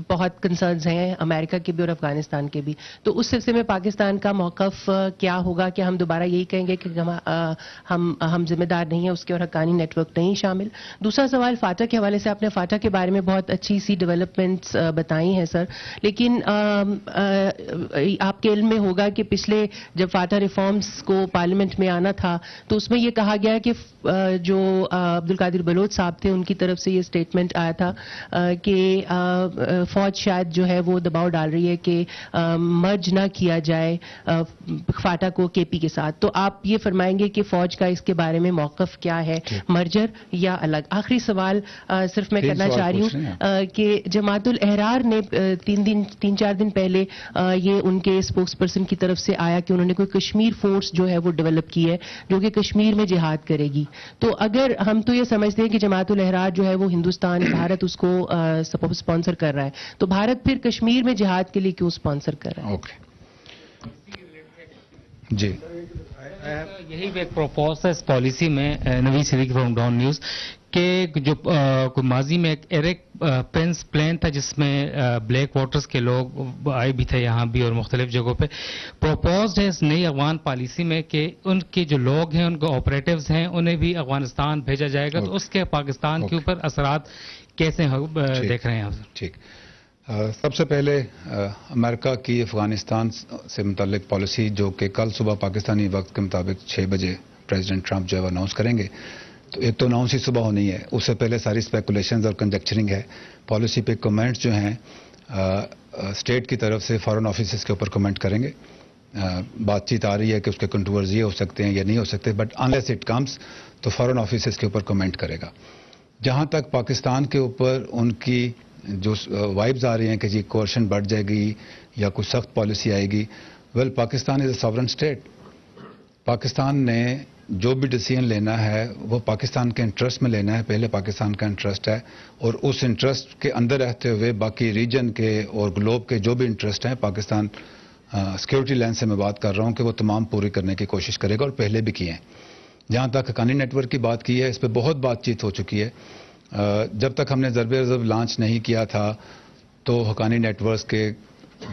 بہت کنسرنز ہیں امریکہ کے بھی اور افغانستان کے بھی۔ تو اس سلسلے میں پاکستان کا موقف کیا ہوگا کہ ہم دوبارہ یہی کہیں گے کہ ہم ہم ذمہ دار نہیں ہیں، اس کے اور حقانی نیٹ ورک نہیں شامل۔ دوسرا سوال فاٹا کے حوالے سے آپ نے فاٹا کے بارے میں بہت اچھی سی ڈیولپمنٹس بتائی ہیں سر۔ لیکن آپ کے علم میں ہوگا کہ پچھلے جب فاٹا ریفارمز کو پارلیمنٹ میں آنا تھا، تو اس میں یہ کہا گیا کہ جو عبد القادر بلوچ صاحب تھے، ان کی طرف سے یہ اسٹیٹمنٹ آیا تھا کہ فوج شاید جو ہے وہ دباؤ ڈال رہی ہے کہ مرج نہ کیا جائے فاٹا کو کے پی کے ساتھ۔ تو آپ یہ فرمائیں گے کہ فوج کا اس کے بارے میں موقف کیا ہے مرجر یا الگ؟ آخری سوال صرف میں کرنا چاہ رہی ہوں۔ کہ جماعت الاحرار نے تین دن تین چار دن پہلے یہ ان کے اسپوکس پرسن کی طرف سے آیا کہ انہوں نے کوئی کشمیر فورس جو ہے وہ ڈیولپ کی ہے جو کہ کشمیر میں جہاد کرے گی۔ تو اگر ہم تو یہ سمجھتے ہیں کہ جماعت الاحرار جو ہے وہ ہندوستان بھارت اس کو اسپانسر کر رہا ہے۔ تو بھارت پھر کشمیر میں جہاد کے لیے کیوں اسپانسر کر رہا ہے؟ اوکے جی۔ یہی ایک پروپوز ہے اس پالیسی میں Naveez Siddiqui from down news کہ جو ماضی میں ایک ایرک پرنس پلان تھا جس میں بلیک واٹرز کے لوگ آئے بھی تھے یہاں بھی اور مختلف جگہوں پہ۔ پروپوزڈ ہے اس نئی افغان پالیسی میں کہ ان کے جو لوگ ہیں ان کے آپریٹوز ہیں انہیں بھی افغانستان بھیجا جائے گا۔ تو اس کے پاکستان کے اوپر اثرات کیسے دیکھ رہے ہیں ٹھیک۔ سب سے پہلے امریکہ کی افغانستان سے متعلق پالیسی جو کہ کل صبح پاکستانی وقت کے مطابق چھ بجے پریزیڈنٹ ٹرمپ جو ہے اناؤنس کریں گے، تو ایک تو اناؤنس ہی صبح ہونی ہے۔ اس سے پہلے ساری اسپیکولیشنز اور کنجیکچرنگ ہے۔ پالیسی پہ کمنٹس جو ہیں اسٹیٹ کی طرف سے فارن آفیسز کے اوپر کمنٹ کریں گے۔ بات چیت آ رہی ہے کہ اس کے کنٹرورز یہ ہو سکتے ہیں یا نہیں ہو سکتے بٹ انلیس اٹ کمس تو فارن آفیسز کے اوپر کمنٹ کرے گا۔ جہاں تک پاکستان کے اوپر ان کی جو وائبز آ رہی ہیں کہ جی کوشن بڑھ جائے گی یا کچھ سخت پالیسی آئے گی. Well Pakistan is a sovereign state Pakistan نے جو بھی ڈیسیجن لینا ہے، وہ پاکستان کے انٹرسٹ میں لینا ہے. پہلے پاکستان کا انٹرسٹ ہے اور اس انٹرسٹ کے اندر رہتے ہوئے باقی ریجن کے اور گلوب کے جو بھی انٹرسٹ ہیں پاکستان سیکورٹی لائن سے میں بات کر رہا ہوں کہ وہ تمام پوری کرنے کی کوشش کرے گا اور پہلے بھی کیے ہیں۔ جہاں تک حقانی نیٹ ورک کی بات کی ہے، اس پہ بہت بات چیت ہو چکی ہے۔ جب تک ہم نے ضرب ضرب لانچ نہیں کیا تھا تو حقانی نیٹ ورکس کے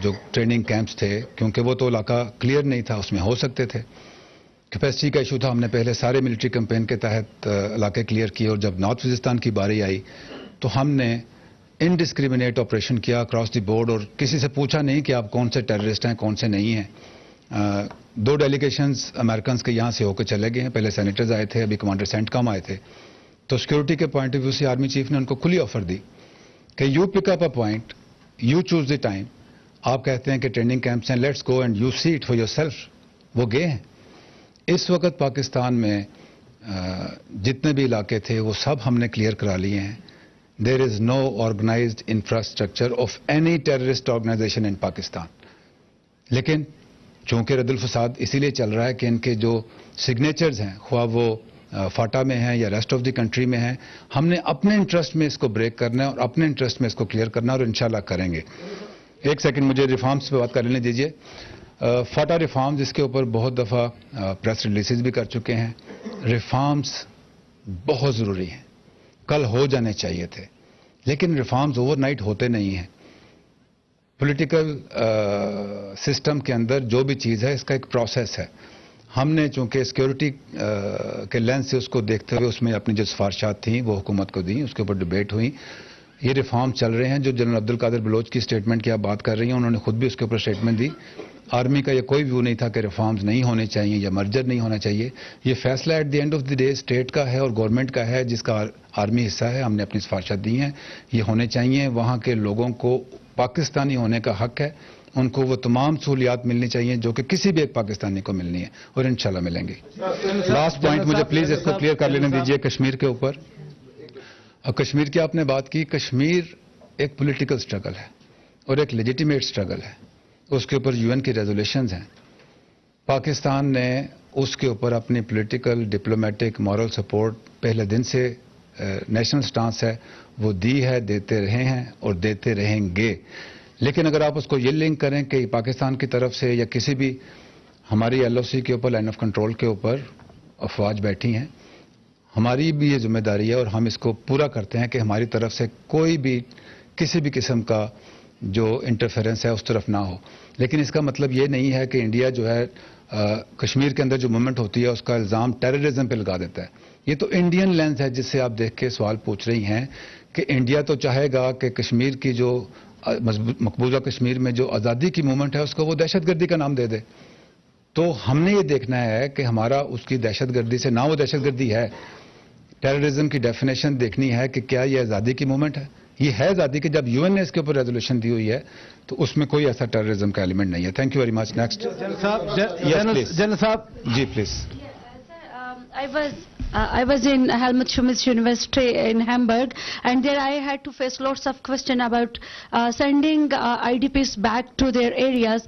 جو ٹریننگ کیمپس تھے، کیونکہ وہ تو علاقہ کلیئر نہیں تھا، اس میں ہو سکتے تھے۔ کیپیسٹی کا ایشو تھا، ہم نے پہلے سارے ملٹری کمپین کے تحت علاقے کلیئر کیے اور جب نارتھ وزستان کی باری آئی تو ہم نے انڈسکریمنیٹ آپریشن کیا اکراس دی بورڈ اور کسی سے پوچھا نہیں کہ آپ کون سے ٹیررسٹ ہیں، کون سے نہیں ہیں۔ دو ڈیلیگیشنز امریکنز کے یہاں سے ہو کے چلے گئے ہیں۔ پہلے سینیٹرز آئے تھے، ابھی کمانڈر سینٹ کم آئے تھے۔ تو سیکورٹی کے پوائنٹ آف ویو سے آرمی چیف نے ان کو کھلی آفر دی کہ you pick up a point you choose the time آپ کہتے ہیں کہ ٹریننگ کیمپس ہیں let's go and you see it for yourself وہ گئے ہیں. اس وقت پاکستان میں جتنے بھی علاقے تھے، وہ سب ہم نے کلیئر کرا لیے ہیں. There is no organized infrastructure of any terrorist organization in Pakistan لیکن چونکہ رد الفساد اسی لیے چل رہا ہے کہ ان کے جو سگنیچرز ہیں، خواہ وہ فاٹا میں ہیں یا ریسٹ آف دی کنٹری میں ہیں، ہم نے اپنے انٹرسٹ میں اس کو بریک کرنا ہے اور اپنے انٹرسٹ میں اس کو کلیئر کرنا ہے اور انشاءاللہ کریں گے۔ ایک سیکنڈ مجھے ریفارمز پہ بات کر لینے دیجیے فاٹا ریفارمز اس کے اوپر بہت دفعہ پریس ریلیسز بھی کر چکے ہیں۔ ریفارمز بہت ضروری ہیں۔ کل ہو جانے چاہیے تھے۔ لیکن ریفارمز اوور نائٹ ہوتے نہیں ہیں۔ پولیٹیکل سسٹم کے اندر جو بھی چیز ہے، اس کا ایک پروسیس ہے۔ ہم نے چونکہ سیکیورٹی کے لینس سے اس کو دیکھتے ہوئے اس میں اپنی جو سفارشات تھیں، وہ حکومت کو دیں، اس کے اوپر ڈبیٹ ہوئی۔ یہ ریفارم چل رہے ہیں۔ جو جنرل عبد القادر بلوچ کی سٹیٹمنٹ کی آپ بات کر رہی ہیں، انہوں نے خود بھی اس کے اوپر سٹیٹمنٹ دی۔ آرمی کا یہ کوئی ویو نہیں تھا کہ ریفارمز نہیں ہونے چاہیے یا مرجر نہیں ہونا چاہیے۔ یہ فیصلہ at the end of the day state کا ہے اور گورنمنٹ کا ہے، جس کا آرمی حصہ ہے۔ ہم نے اپنی سفارشات دی ہیں۔ یہ ہونے چاہیے۔ وہاں کے لوگوں کو پاکستانی ہونے کا حق ہے۔ ان کو وہ تمام سہولیات ملنی چاہیے جو کہ کسی بھی ایک پاکستانی کو ملنی ہے اور انشاءاللہ ملیں گی لاسٹ پوائنٹ مجھے پلیز اس کو کلیئر کر لینے دیجیے کشمیر کے اوپر۔ اور کشمیر کی آپ نے بات کی، کشمیر ایک پولیٹیکل سٹرگل ہے اور ایک لیجیٹیمیٹ سٹرگل ہے۔ اس کے اوپر یو این کی ریزولیشنز ہیں۔ پاکستان نے اس کے اوپر اپنی پولیٹیکل ڈپلومیٹک مورل سپورٹ پہلے دن سے نیشنل سٹانس ہے۔ وہ دی ہے، دیتے رہے ہیں اور دیتے رہیں گے۔ لیکن اگر آپ اس کو یہ لنک کریں کہ پاکستان کی طرف سے یا کسی بھی ہماری ایل او سی کے اوپر لائن آف کنٹرول کے اوپر افواج بیٹھی ہیں، ہماری بھی یہ ذمہ داری ہے اور ہم اس کو پورا کرتے ہیں کہ ہماری طرف سے کوئی بھی کسی بھی قسم کا جو انٹرفیرنس ہے اس طرف نہ ہو۔ لیکن اس کا مطلب یہ نہیں ہے کہ انڈیا جو ہے کشمیر کے اندر جو موومنٹ ہوتی ہے، اس کا الزام ٹیررزم پہ لگا دیتا ہے۔ یہ تو انڈین لینس ہے جس سے آپ دیکھ کے سوال پوچھ رہی ہیں کہ انڈیا تو چاہے گا کہ کشمیر کی جو مقبوضہ کشمیر میں جو آزادی کی موومنٹ ہے اس کو وہ دہشت گردی کا نام دے دے۔ تو ہم نے یہ دیکھنا ہے کہ ہمارا اس کی دہشت گردی سے نہ وہ دہشت گردی ہے۔ ٹیررزم کی ڈیفینیشن دیکھنی ہے کہ کیا یہ آزادی کی موومنٹ ہے۔ یہ ہے آزادی کہ جب یو این نے اس کے اوپر ریزولوشن دی ہوئی ہے تو اس میں کوئی ایسا ٹیررزم کا ایلیمنٹ نہیں ہے۔ Thank you very much next general صاحب جی please Uh, I was in Helmut Schmidt University in Hamburg, and there I had to face lots of questions about uh, sending uh, IDPs back to their areas.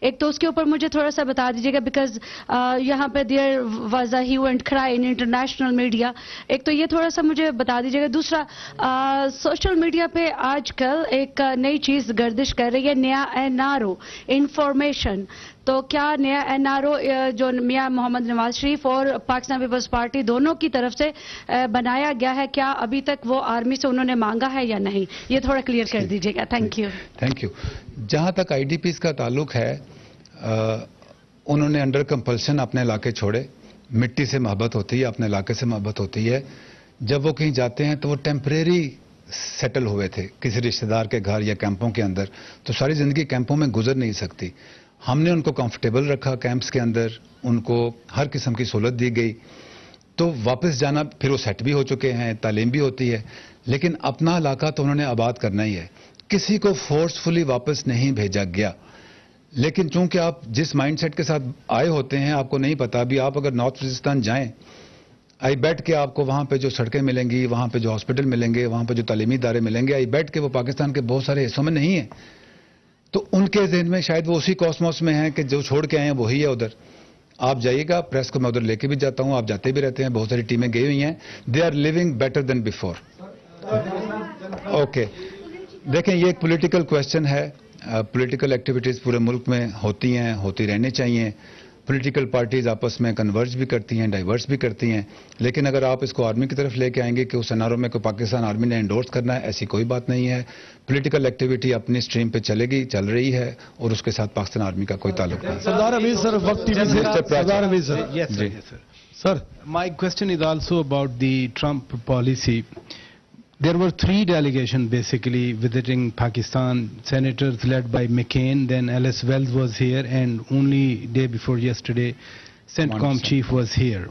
ایک تو اس کے اوپر مجھے تھوڑا سا بتا دیجیے گا بیکاز یہاں پہ دیئر واضح ہیو اینڈ کھڑا ان انٹرنیشنل میڈیا ایک تو یہ تھوڑا سا مجھے بتا دیجیے گا۔ دوسرا سوشل میڈیا پہ آج کل ایک نئی چیز گردش کر رہی ہے نیا این آر او انفارمیشن تو کیا نیا این آر او جو میاں محمد نواز شریف اور پاکستان پیپلز پارٹی دونوں کی طرف سے بنایا گیا ہے کیا ابھی تک وہ آرمی سے انہوں نے مانگا ہے یا نہیں؟ یہ تھوڑا کلیئر کر جی۔ دیجیے گا۔ تھینک یو تھینک یو جہاں تک آئی ڈی پیز کا تعلق ہے انہوں نے انڈر کمپلشن اپنے علاقے چھوڑے۔ مٹی سے محبت ہوتی ہے، اپنے علاقے سے محبت ہوتی ہے۔ جب وہ کہیں جاتے ہیں تو وہ ٹیمپریری سیٹل ہوئے تھے، کسی رشتہ دار کے گھر یا کیمپوں کے اندر۔ تو ساری زندگی کیمپوں میں گزر نہیں سکتی۔ ہم نے ان کو کمفرٹیبل رکھا کیمپس کے اندر، ان کو ہر قسم کی سہولت دی گئی۔ تو واپس جانا پھر وہ سیٹ بھی ہو چکے ہیں، تعلیم بھی ہوتی ہے۔ لیکن اپنا علاقہ تو انہوں نے آباد کرنا ہی ہے۔ کسی کو فورسفلی واپس نہیں بھیجا گیا۔ لیکن چونکہ آپ جس مائنڈ سیٹ کے ساتھ آئے ہوتے ہیں، آپ کو نہیں پتا بھی آپ اگر نارتھ وزستان جائیں آئی بیٹ کے آپ کو وہاں پہ جو سڑکیں ملیں گی، وہاں پہ جو ہاسپٹل ملیں گے، وہاں پہ جو تعلیمی ادارے ملیں گے آئی بیٹ کے وہ پاکستان کے بہت سارے حصوں میں نہیں ہیں۔ تو ان کے ذہن میں شاید وہ اسی کاسموس میں ہیں کہ جو چھوڑ کے آئے ہیں، وہی ہے ادھر۔ آپ جائیے گا پریس کو میں ادھر لے کے بھی جاتا ہوں۔ آپ جاتے بھی رہتے ہیں، بہت ساری ٹیمیں گئی ہوئی ہیں۔ They are living better than before okay دیکھیں یہ ایک پولیٹیکل کویشچن ہے۔ پولیٹیکل ایکٹیویٹیز پورے ملک میں ہوتی ہیں ہوتی رہنے چاہیے۔ پولیٹیکل پارٹیز آپس میں کنورج بھی کرتی ہیں ڈائیورس بھی کرتی ہیں۔ لیکن اگر آپ اس کو آرمی کی طرف لے کے آئیں گے کہ اس اناروں میں کو پاکستان آرمی نے انڈورس کرنا ہے ایسی کوئی بات نہیں ہے۔ پولیٹیکل ایکٹیویٹی اپنی سٹریم پہ چلے گی چل رہی ہے اور اس کے ساتھ پاکستان آرمی کا کوئی تعلق نہیں۔ سردار سر وقت جی، sir sir. My question is also about the Trump policy There were three delegations basically visiting Pakistan, senators led by McCain, then Alice Wells was here, and only day before yesterday, CENTCOM chief was here.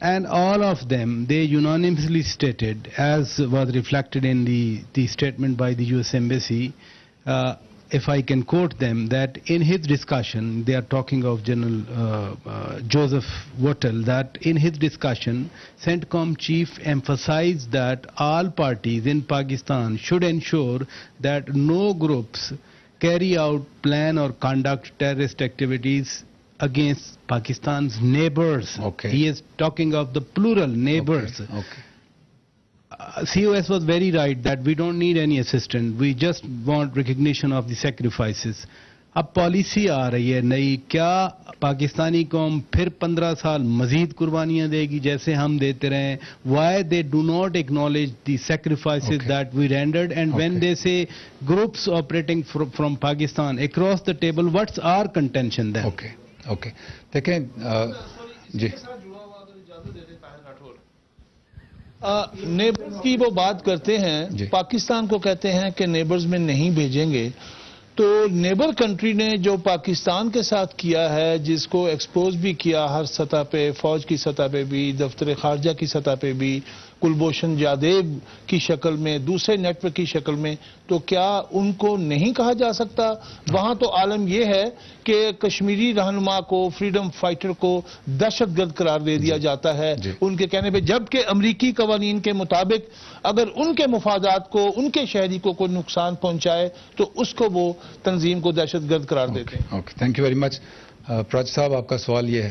And all of them, they unanimously stated, as was reflected in the, the statement by the U.S. Embassy, uh, if I can quote them, that in his discussion, they are talking of General uh, uh, Joseph Wattel, that in his discussion, CENTCOM chief emphasized that all parties in Pakistan should ensure that no groups carry out, plan or conduct terrorist activities against Pakistan's neighbors. Okay. He is talking of the plural neighbors. Okay. Uh, COS was very right that we don't need any assistance. We just want recognition of the sacrifices. اب policy آ رہی ہے نئی کیا پاکستانی قوم پھر پندرہ سال مزید قربانیاں دے گی جیسے ہم دیتے رہے؟ Why they do not acknowledge the sacrifices that we rendered and when they say groups operating from Pakistan across the table what's are contention then okay okay دیکھیں جی نیبرز کی وہ بات کرتے ہیں پاکستان کو کہتے ہیں کہ نیبرز میں نہیں بھیجیں گے۔ تو نیبر کنٹری نے جو پاکستان کے ساتھ کیا ہے جس کو ایکسپوز بھی کیا ہر سطح پہ فوج کی سطح پہ بھی دفتر خارجہ کی سطح پہ بھی کلبوشن جادیب کی شکل میں دوسرے نیٹ ورک کی شکل میں تو کیا ان کو نہیں کہا جا سکتا؟ وہاں تو عالم یہ ہے کہ کشمیری رہنما کو فریڈم فائٹر کو دہشت گرد قرار دے دیا جاتا ہے۔ ان کے کہنے پہ جبکہ امریکی قوانین کے مطابق اگر ان کے مفادات کو ان کے شہری کو کوئی نقصان پہنچائے تو اس کو وہ تنظیم کو دہشت گرد قرار دیتے ہیں۔ Okay thank you very much Praj صاحب آپ کا سوال یہ ہے۔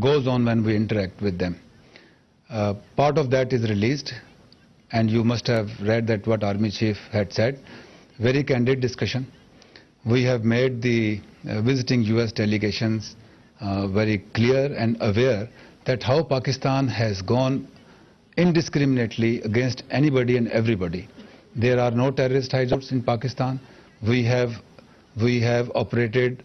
goes on when we interact with them. Uh, part of that is released, and you must have read that what Army Chief had said. Very candid discussion. We have made the uh, visiting US delegations uh, very clear and aware that how Pakistan has gone indiscriminately against anybody and everybody. There are no terrorist hideouts in Pakistan. We have we have operated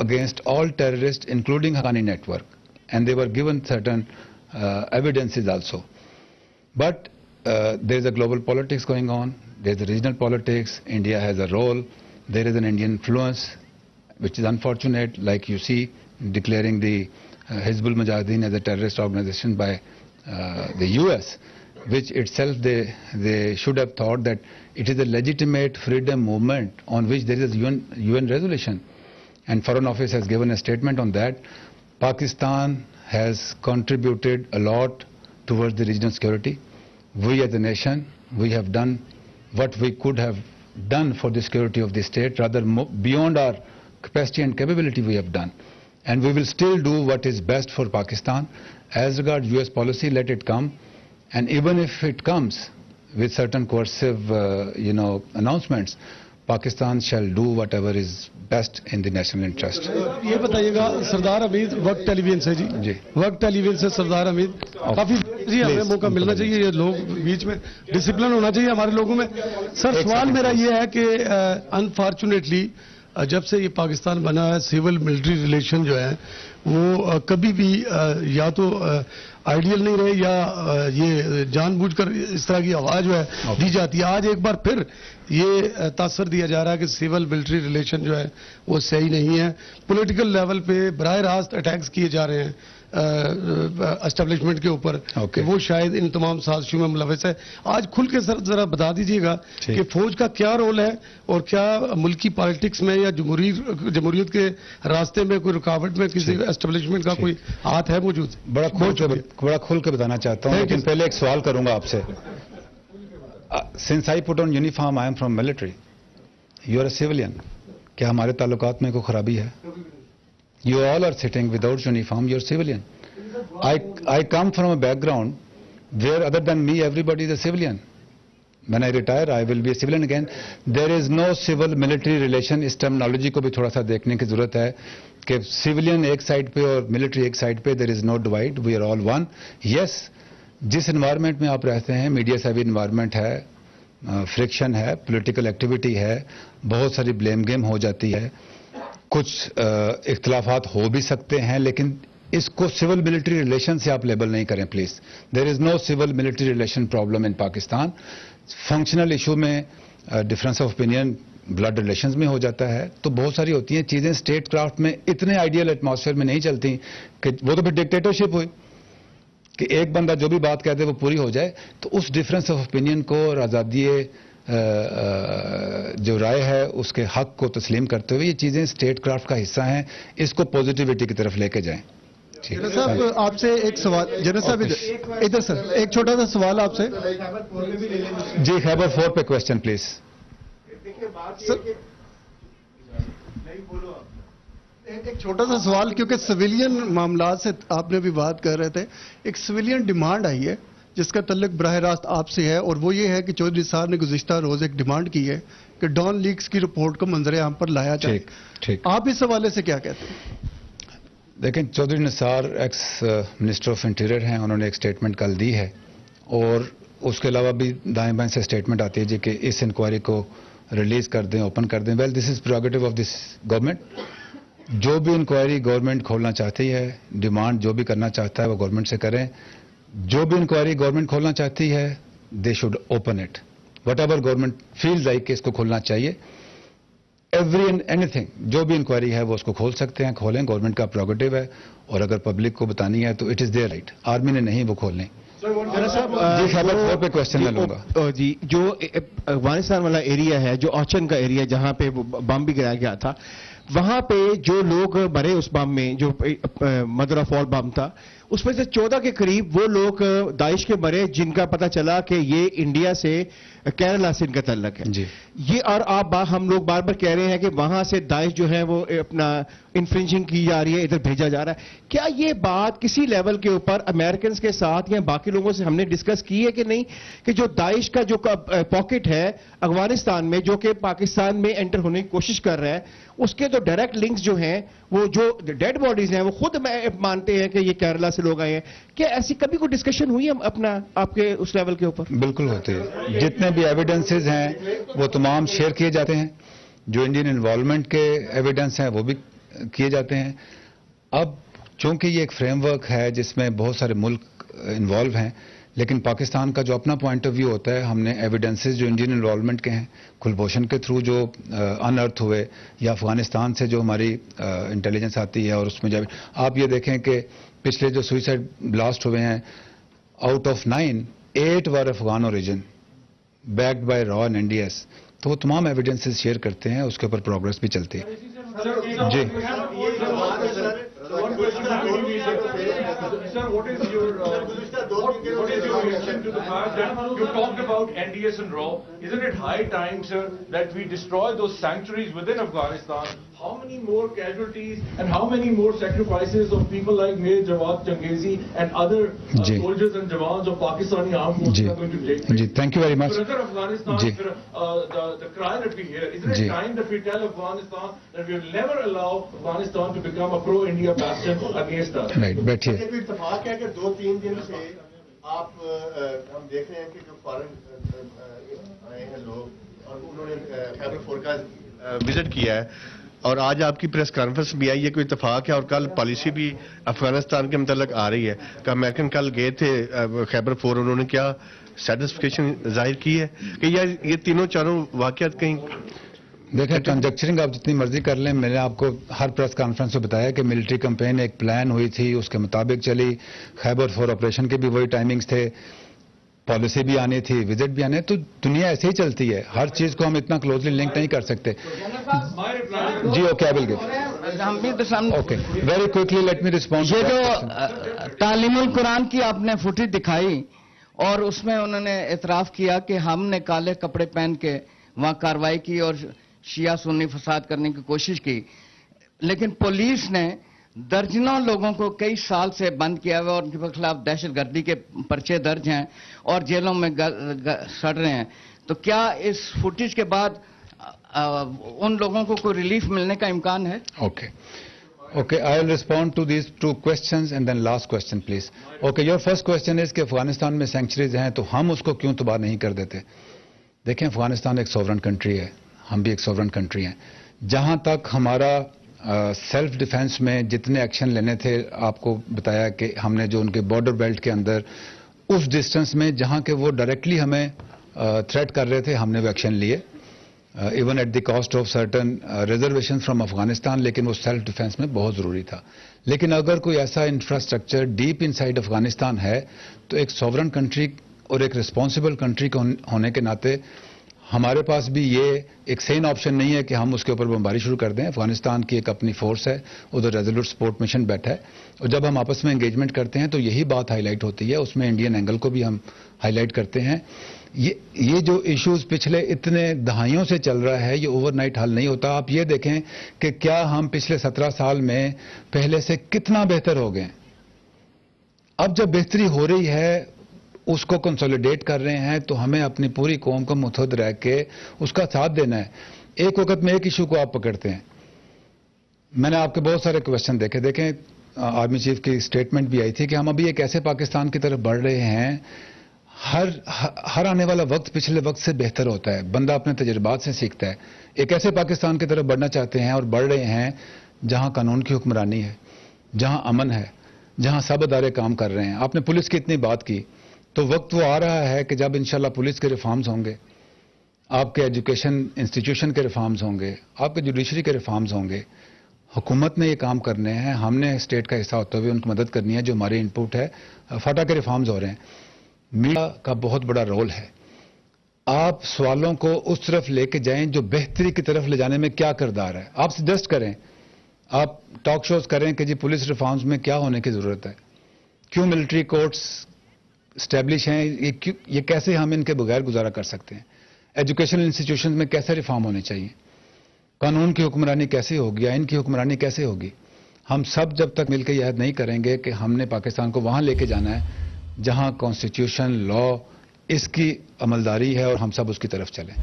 against all terrorists, including Haqqani network, and they were given certain uh, evidences also. But uh, there is a global politics going on. There is a regional politics. India has a role. There is an Indian influence, which is unfortunate, like you see, declaring the uh, Hizbul Mujahideen as a terrorist organization by Uh, the US, which itself they, they should have thought that it is a legitimate freedom movement on which there is a UN, UN resolution. And Foreign Office has given a statement on that. Pakistan has contributed a lot towards the regional security. We as a nation, we have done what we could have done for the security of the state, rather beyond our capacity and capability we have done. And we will still do what is best for Pakistan. As regards US policy, let it come. And even if it comes with certain coercive, uh, you know, announcements, Pakistan shall do whatever is best in the national interest. یہ بتائیے گا سردار حمید وقت ٹیلی vision سے جی۔ وقت ٹیلی vision سے سردار حمید کافی جی ہمیں موقع ملنا چاہیے یہ لوگ بیچ میں ڈسپلن ہونا چاہیے ہمارے لوگوں میں۔ سر سوال میرا یہ ہے کہ انفارچونیٹلی جب سے یہ پاکستان بنا ہے سول ملٹری ریلیشن جو ہے وہ کبھی بھی یا تو آئیڈیل نہیں رہے یا یہ جان بوجھ کر اس طرح کی آواز جو ہے دی جاتی ہے۔ آج ایک بار پھر یہ تاثر دیا جا رہا ہے کہ سول ملٹری ریلیشن جو ہے وہ صحیح نہیں ہے۔ پولیٹیکل لیول پہ براہ راست اٹیکس کیے جا رہے ہیں۔ اسٹیبلشمنٹ کے اوپر کہ وہ شاید ان تمام سازشوں میں ملوث ہے۔ آج کھل کے سر ذرا بتا دیجیے گا کہ فوج کا کیا رول ہے اور کیا ملکی پالیٹکس میں یا جمہوریت کے راستے میں کوئی رکاوٹ میں کسی اسٹیبلشمنٹ کا کوئی ہاتھ ہے موجود؟ بڑا بڑا کھل کے بتانا چاہتا ہوں لیکن پہلے ایک سوال کروں گا آپ سے۔ Since I put on uniform I am from military you are a civilian کیا ہمارے تعلقات میں کوئی خرابی ہے؟ You all are sitting without uniform, you're civilian. I, I come from a background where other than me, everybody is a civilian. When I retire, I will be a civilian again. There is no civil-military relation. Us terminology کو بھی تھوڑا سا دیکھنے کی ضرورت ہے کہ civilian ایک سائڈ پہ اور military ایک سائڈ پہ there is no divide. We are all one. Yes, جس environment میں آپ رہتے ہیں, media savvy environment ہے, friction ہے, political activity ہے, بہت ساری blame game ہو جاتی ہے. کچھ اختلافات ہو بھی سکتے ہیں، لیکن اس کو سول ملٹری ریلیشن سے آپ لیبل نہیں کریں please there is no civil military relation problem in Pakistan functional issue میں difference of opinion blood relations میں ہو جاتا ہے۔ تو بہت ساری ہوتی ہیں چیزیں اسٹیٹ کرافٹ میں اتنے آئیڈیل ایٹماسفیئر میں نہیں چلتی کہ وہ تو پھر ڈکٹیٹرشپ ہوئی۔ کہ ایک بندہ جو بھی بات کہتے وہ پوری ہو جائے۔ تو اس ڈفرینس آف اوپینین کو اور آزادی جو رائے ہے اس کے حق کو تسلیم کرتے ہوئے یہ چیزیں اسٹیٹ کرافٹ کا حصہ ہیں۔ اس کو پازیٹیوٹی کی طرف لے کے جائیں۔ جنرل صاحب آپ سے ایک سوال جنرل صاحب ادھر ادھر سر ایک چھوٹا سا سوال آپ سے۔ جی خیبر فور پہ کوشچن پلیز ایک چھوٹا سا سوال کیونکہ سویلین معاملات سے آپ نے بھی بات کر رہے تھے۔ ایک سویلین ڈیمانڈ آئی ہے۔ جس کا تعلق براہ راست آپ سے ہے اور وہ یہ ہے کہ چودھری صاحب نے گزشتہ روز ایک ڈیمانڈ کی ہے کہ ڈان لیکس کی رپورٹ کو منظر عام پر لایا جائے۔ ٹھیک آپ اس حوالے سے کیا کہتے ہیں؟ دیکھیں Chaudhry Nisar ex minister of interior ہیں انہوں نے ایک سٹیٹمنٹ کل دی ہے اور اس کے علاوہ بھی دائیں بائیں سے سٹیٹمنٹ آتی ہے جی کہ اس انکوائری کو ریلیز کر دیں اوپن کر دیں۔ Well this is prerogative of this government جو بھی انکوائری گورنمنٹ کھولنا چاہتی ہے ڈیمانڈ جو بھی کرنا چاہتا ہے وہ گورنمنٹ سے کریں۔ جو بھی انکوائری گورنمنٹ کھولنا چاہتی ہے they should open it whatever government feel like کہ اس کو کھولنا چاہیے ایوری اینی تھنگ جو بھی انکوائری ہے وہ اس کو کھول سکتے ہیں کھولیں گورنمنٹ کا پروگیٹو ہے اور اگر پبلک کو بتانی ہے تو it is their right army نے نہیں وہ جی میں لوں گا۔ جی جو افغانستان والا ایریا ہے جو اوچن کا ایریا جہاں پہ بم بھی گرایا گیا تھا وہاں پہ جو لوگ مرے اس بم میں جو مدر آف آل بم تھا اس میں سے چودہ کے قریب وہ لوگ داعش کے مرے جن کا پتہ چلا کہ یہ انڈیا سے کیرلا سے ان کا تعلق ہے۔ جی۔ یہ اور آپ ہم لوگ بار بار کہہ رہے ہیں کہ وہاں سے داعش جو ہے وہ اپنا انفرنشنگ کی جا رہی ہے ادھر بھیجا جا رہا ہے۔ کیا یہ بات کسی لیول کے اوپر امریکنز کے ساتھ یا باقی لوگوں سے ہم نے ڈسکس کی ہے کہ نہیں؟ کہ جو داعش کا جو پاکٹ ہے افغانستان میں جو کہ پاکستان میں انٹر ہونے کی کوشش کر رہا ہے اس کے جو ڈائریکٹ لنکس جو ہیں، وہ جو ڈیڈ باڈیز ہیں، وہ خود مانتے ہیں کہ یہ کیرلا سے لوگ آئے ہیں. کیا ایسی کبھی کوئی ڈسکشن ہوئی ہے اپنا آپ کے اس لیول کے اوپر؟ بالکل ہوتے ہیں جتنے بھی ایویڈنسز ہیں، وہ تمام شیئر کیے جاتے ہیں. جو انڈین انوالومنٹ کے ایویڈنس ہیں، وہ بھی کیے جاتے ہیں. اب چونکہ یہ ایک فریم ورک ہے جس میں بہت سارے ملک انوالو ہیں لیکن پاکستان کا جو اپنا پوائنٹ آف ویو ہوتا ہے ہم نے ایویڈنسز جو انڈین انوالومنٹ کے ہیں کلبھوشن کے تھرو جو ان ارتھ ہوئے یا افغانستان سے جو ہماری انٹیلیجنس آتی ہے اور اس میں جب آپ یہ دیکھیں کہ پچھلے جو سوئسائڈ بلاسٹ ہوئے ہیں out of nine eight were Afghan origin backed by را اینڈ این ڈی ایس تو وہ تمام ایویڈنسز شیئر کرتے ہیں اس کے اوپر پروگرس بھی چلتی ہے۔ جی Sir, what is your uh, what, what is your reaction to the fact that you talked about NDS and RAW? Isn't it high time, sir, that we destroy those sanctuaries within Afghanistan? How many more casualties and how many more sacrifices of people like Mir Jawad Changezi and other uh, soldiers and jawans of Pakistani armed forces are going to take place? Ji, thank you very much. Brother Afghanistan, Ji. uh, the, the cry that we hear, isn't Ji. it time that we tell Afghanistan that we will never allow Afghanistan to become a pro-India bastion against us? Right, بیٹھیے ایک آپ ہم دیکھ رہے ہیں کہ جو foreign آئے ہیں لوگ اور انہوں نے خیبر فور کا وزٹ کیا ہے اور آج آپ کی پریس کانفرنس بھی آئی ہے، کوئی اتفاق ہے اور کل پالیسی بھی افغانستان کے متعلق آ رہی ہے کہ امریکن کل گئے تھے خیبر فور، انہوں نے کیا سیٹسفکیشن ظاہر کی ہے کہ یہ تینوں چاروں واقعات کہیں دیکھیں کنجکچرنگ آپ جتنی مرضی کر لیں میں نے آپ کو ہر پریس کانفرنس میں بتایا کہ ملٹری کمپین ایک پلان ہوئی تھی اس کے مطابق چلی۔ خیبر فور آپریشن کے بھی وہی ٹائمنگز تھے۔ پالیسی بھی آنی تھی وزٹ بھی آنے۔ تو دنیا ایسے ہی چلتی ہے۔ ہر چیز کو ہم اتنا کلوزلی لنک نہیں کر سکتے۔ جی okay I will give okay very quickly let me response یہ جو تعلیم القرآن کی آپ نے فوٹی دکھائی اور اس میں انہوں نے اعتراف کیا کہ ہم نے کالے کپڑے پہن کے وہاں کاروائی کی اور شیعہ سنی فساد کرنے کی کوشش کی، لیکن پولیس نے درجنوں لوگوں کو کئی سال سے بند کیا ہوا اور ان کے خلاف دہشت گردی کے پرچے درج ہیں اور جیلوں میں سڑ رہے ہیں۔ تو کیا اس فوٹیج کے بعد ان لوگوں کو کوئی ریلیف ملنے کا امکان ہے؟ Okay okay I will respond to these two questions and then last question please okay your first question is کہ افغانستان میں سینکچریز ہیں تو ہم اس کو کیوں تباہ نہیں کر دیتے؟ دیکھیں، افغانستان ایک سوورن کنٹری ہے۔ ہم بھی ایک سوورن کنٹری ہیں۔ جہاں تک ہمارا سیلف ڈیفenس میں جتنے ایکشن لینے تھے، آپ کو بتایا کہ ہم نے جو ان کے بارڈر بیلٹ کے اندر، اس ڈسٹنس میں جہاں کہ وہ ڈائریکٹلی ہمیں تھریٹ کر رہے تھے، ہم نے وہ ایکشن لیے۔ Even at the cost of certain reservation from Afghanistan, لیکن وہ سیلف ڈیفenس میں بہت ضروری تھا۔ لیکن اگر کوئی ایسا infrastructure deep inside Afghanistan ہے، تو ایک سوورن کنٹری اور ایک ریسپانسبل کنٹری ہونے کے ناطے ہمارے پاس بھی یہ ایک سین آپشن نہیں ہے کہ ہم اس کے اوپر بمباری شروع کر دیں۔ افغانستان کی ایک اپنی فورس ہے، ادھر ریزولوٹ سپورٹ مشن بیٹھا ہے۔ اور جب ہم آپس میں انگیجمنٹ کرتے ہیں تو یہی بات ہائی لائٹ ہوتی ہے۔ اس میں انڈین اینگل کو بھی ہم ہائی لائٹ کرتے ہیں۔ یہ جو ایشوز پچھلے اتنے دہائیوں سے چل رہا ہے، یہ اوور نائٹ حل نہیں ہوتا۔ آپ یہ دیکھیں کہ کیا ہم پچھلے سترہ سال میں پہلے سے کتنا بہتر ہو گئے۔ اب جب بہتری ہو رہی ہے اس کو کنسولیڈیٹ کر رہے ہیں تو ہمیں اپنی پوری قوم کو متحد رہ کے اس کا ساتھ دینا ہے۔ ایک وقت میں ایک ایشو کو آپ پکڑتے ہیں۔ میں نے آپ کے بہت سارے کوشچن دیکھے۔ دیکھیں، آرمی چیف کی سٹیٹمنٹ بھی آئی تھی کہ ہم ابھی ایک ایسے پاکستان کی طرف بڑھ رہے ہیں۔ ہر ہر آنے والا وقت پچھلے وقت سے بہتر ہوتا ہے۔ بندہ اپنے تجربات سے سیکھتا ہے۔ ایک ایسے پاکستان کی طرف بڑھنا چاہتے ہیں اور بڑھ رہے ہیں جہاں قانون کی حکمرانی ہے، جہاں امن ہے، جہاں سب ادارے کام کر رہے ہیں۔ آپ نے پولیس کی اتنی بات کی۔ تو وقت وہ آ رہا ہے کہ جب انشاءاللہ پولیس کے ریفارمز ہوں گے، آپ کے ایجوکیشن انسٹیٹیوشن کے ریفارمز ہوں گے، آپ کے جوڈیشری کے ریفارمز ہوں گے، حکومت نے یہ کام کرنے ہیں، ہم نے اسٹیٹ کا حصہ ہوتے ہوئے ان کی مدد کرنی ہے جو ہماری انپوٹ ہے، فاٹا کے ریفارمز ہو رہے ہیں۔ میڈیا کا بہت بڑا رول ہے۔ آپ سوالوں کو اس طرف لے کے جائیں جو بہتری کی طرف لے جانے میں کیا کردار ہے۔ آپ سجیسٹ کریں، آپ ٹاک شوز کریں کہ جی پولیس ریفارمز میں کیا ہونے کی ضرورت ہے۔ کیوں ملٹری کورٹس اسٹیبلش ہیں یہ کیسے ہم ان کے بغیر گزارا کر سکتے ہیں؟ ایجوکیشنل انسٹیٹیوشن میں کیسے ریفارم ہونے چاہیے؟ قانون کی حکمرانی کیسے ہوگی آئین کی حکمرانی کیسے ہوگی؟ ہم سب جب تک مل کے یہ نہیں کریں گے کہ ہم نے پاکستان کو وہاں لے کے جانا ہے جہاں کانسٹیٹیوشن لا اس کی عملداری ہے اور ہم سب اس کی طرف چلیں۔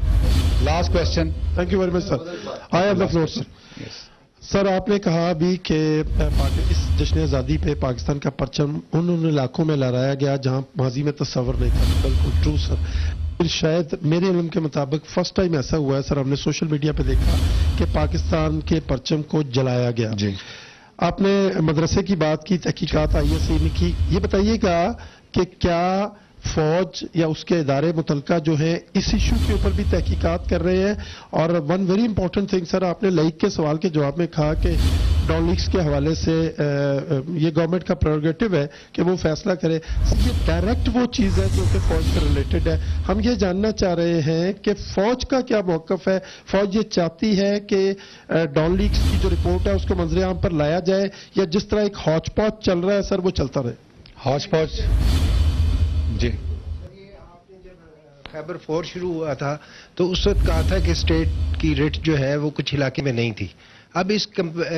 Last question thank you very much sir I the floor sir sir آپ نے کہا ابھی کہ اس جشن آزادی پہ پاکستان کا پرچم ان ان علاقوں میں لہرایا گیا جہاں ماضی میں تصور نہیں تھا بالکل ٹرو سر۔ پھر شاید میرے علم کے مطابق فرسٹ ٹائم ایسا ہوا ہے سر ہم نے سوشل میڈیا پہ دیکھا کہ پاکستان کے پرچم کو جلایا گیا۔ جی۔ آپ نے مدرسے کی بات کی تحقیقات آئی ایس سی کی۔ یہ بتائیے گا کہ کیا فوج یا اس کے ادارے متعلقہ جو ہے اس ایشو کے اوپر بھی تحقیقات کر رہے ہیں۔ اور one very important thing sir آپ نے لائک کے سوال کے جواب میں کہا کہ ڈان لیکس کے حوالے سے یہ گورنمنٹ کا پروگیٹو ہے کہ وہ فیصلہ کرے۔ یہ ڈائریکٹ وہ چیز ہے جو کہ فوج سے ریلیٹڈ ہے۔ ہم یہ جاننا چاہ رہے ہیں کہ فوج کا کیا موقف ہے۔ فوج یہ چاہتی ہے کہ ڈان لیکس کی جو رپورٹ ہے، اس کو منظر عام پر لایا جائے۔ یا جس طرح ایک ہاچ پاچ چل رہا ہے سر، وہ چلتا رہے۔ ہاچ پاچ جی۔ خیبر فور شروع ہوا تھا تو اس وقت کہا تھا کہ اسٹیٹ کی ریٹ جو ہے وہ کچھ علاقے میں نہیں تھی۔ اب اس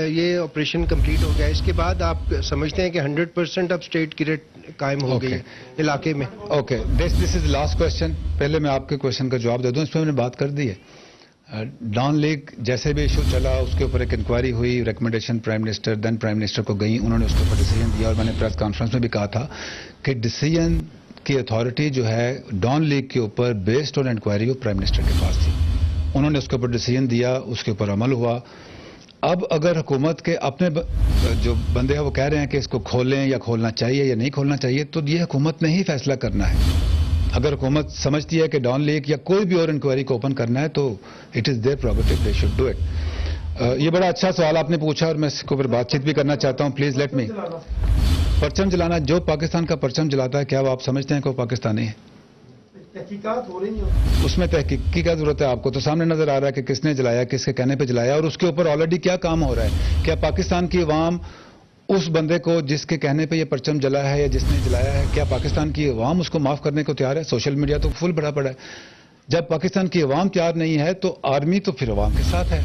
یہ آپریشن کمپلیٹ ہو گیا۔ اس کے بعد آپ سمجھتے ہیں کہ ہنڈریڈ پرسینٹ اب اسٹیٹ کی ریٹ قائم ہو گئی علاقے میں۔ Okay this this is last question پہلے میں آپ کے کوشچن کا جواب دے دوں۔ اس پہ میں نے بات کر دی ہے۔ ڈان لیگ جیسے بھی ایشو چلا اس کے اوپر ایک انکوائری ہوئی۔ Recommendation prime minister then prime minister کو گئی انہوں نے اس کے اوپر ڈیسیجن دیا اور میں نے پریس کانفرنس میں بھی کہا تھا کہ ڈیسیجن کی اتھارٹی جو ہے ڈان لیگ کے اوپر بیسڈ اور انکوائری وہ پرائم منسٹر کے پاس تھی۔ انہوں نے اس کے اوپر ڈیسیجن دیا، اس کے اوپر عمل ہوا۔ اب اگر حکومت کے اپنے جو بندے ہیں وہ کہہ رہے ہیں کہ اس کو کھولیں یا کھولنا چاہیے یا نہیں کھولنا چاہیے، تو یہ حکومت نے ہی فیصلہ کرنا ہے۔ اگر حکومت سمجھتی ہے کہ ڈان لیک یا کوئی بھی اور انکوائری کو اوپن کرنا ہے، تو it is their they should do it یہ بڑا اچھا سوال آپ نے پوچھا اور میں اس کے اوپر بات چیت بھی کرنا چاہتا ہوں پلیز لیٹ می پرچم جلانا جو پاکستان کا پرچم جلاتا ہے کیا وہ آپ سمجھتے ہیں کہ وہ پاکستانی ہے؟ اس میں تحقیق کی کیا ضرورت ہے آپ کو تو سامنے نظر آ رہا ہے کہ کس نے جلایا کس کے کہنے پہ جلایا اور اس کے اوپر آلریڈی کیا کام ہو رہا ہے؟ کیا پاکستان کی عوام اس بندے کو جس کے کہنے پہ یہ پرچم جلا ہے یا جس نے جلایا ہے کیا پاکستان کی عوام اس کو معاف کرنے کو تیار ہے؟ سوشل میڈیا تو فل بڑا پڑا ہے۔ جب پاکستان کی عوام تیار نہیں ہے تو آرمی تو پھر عوام کے ساتھ ہے۔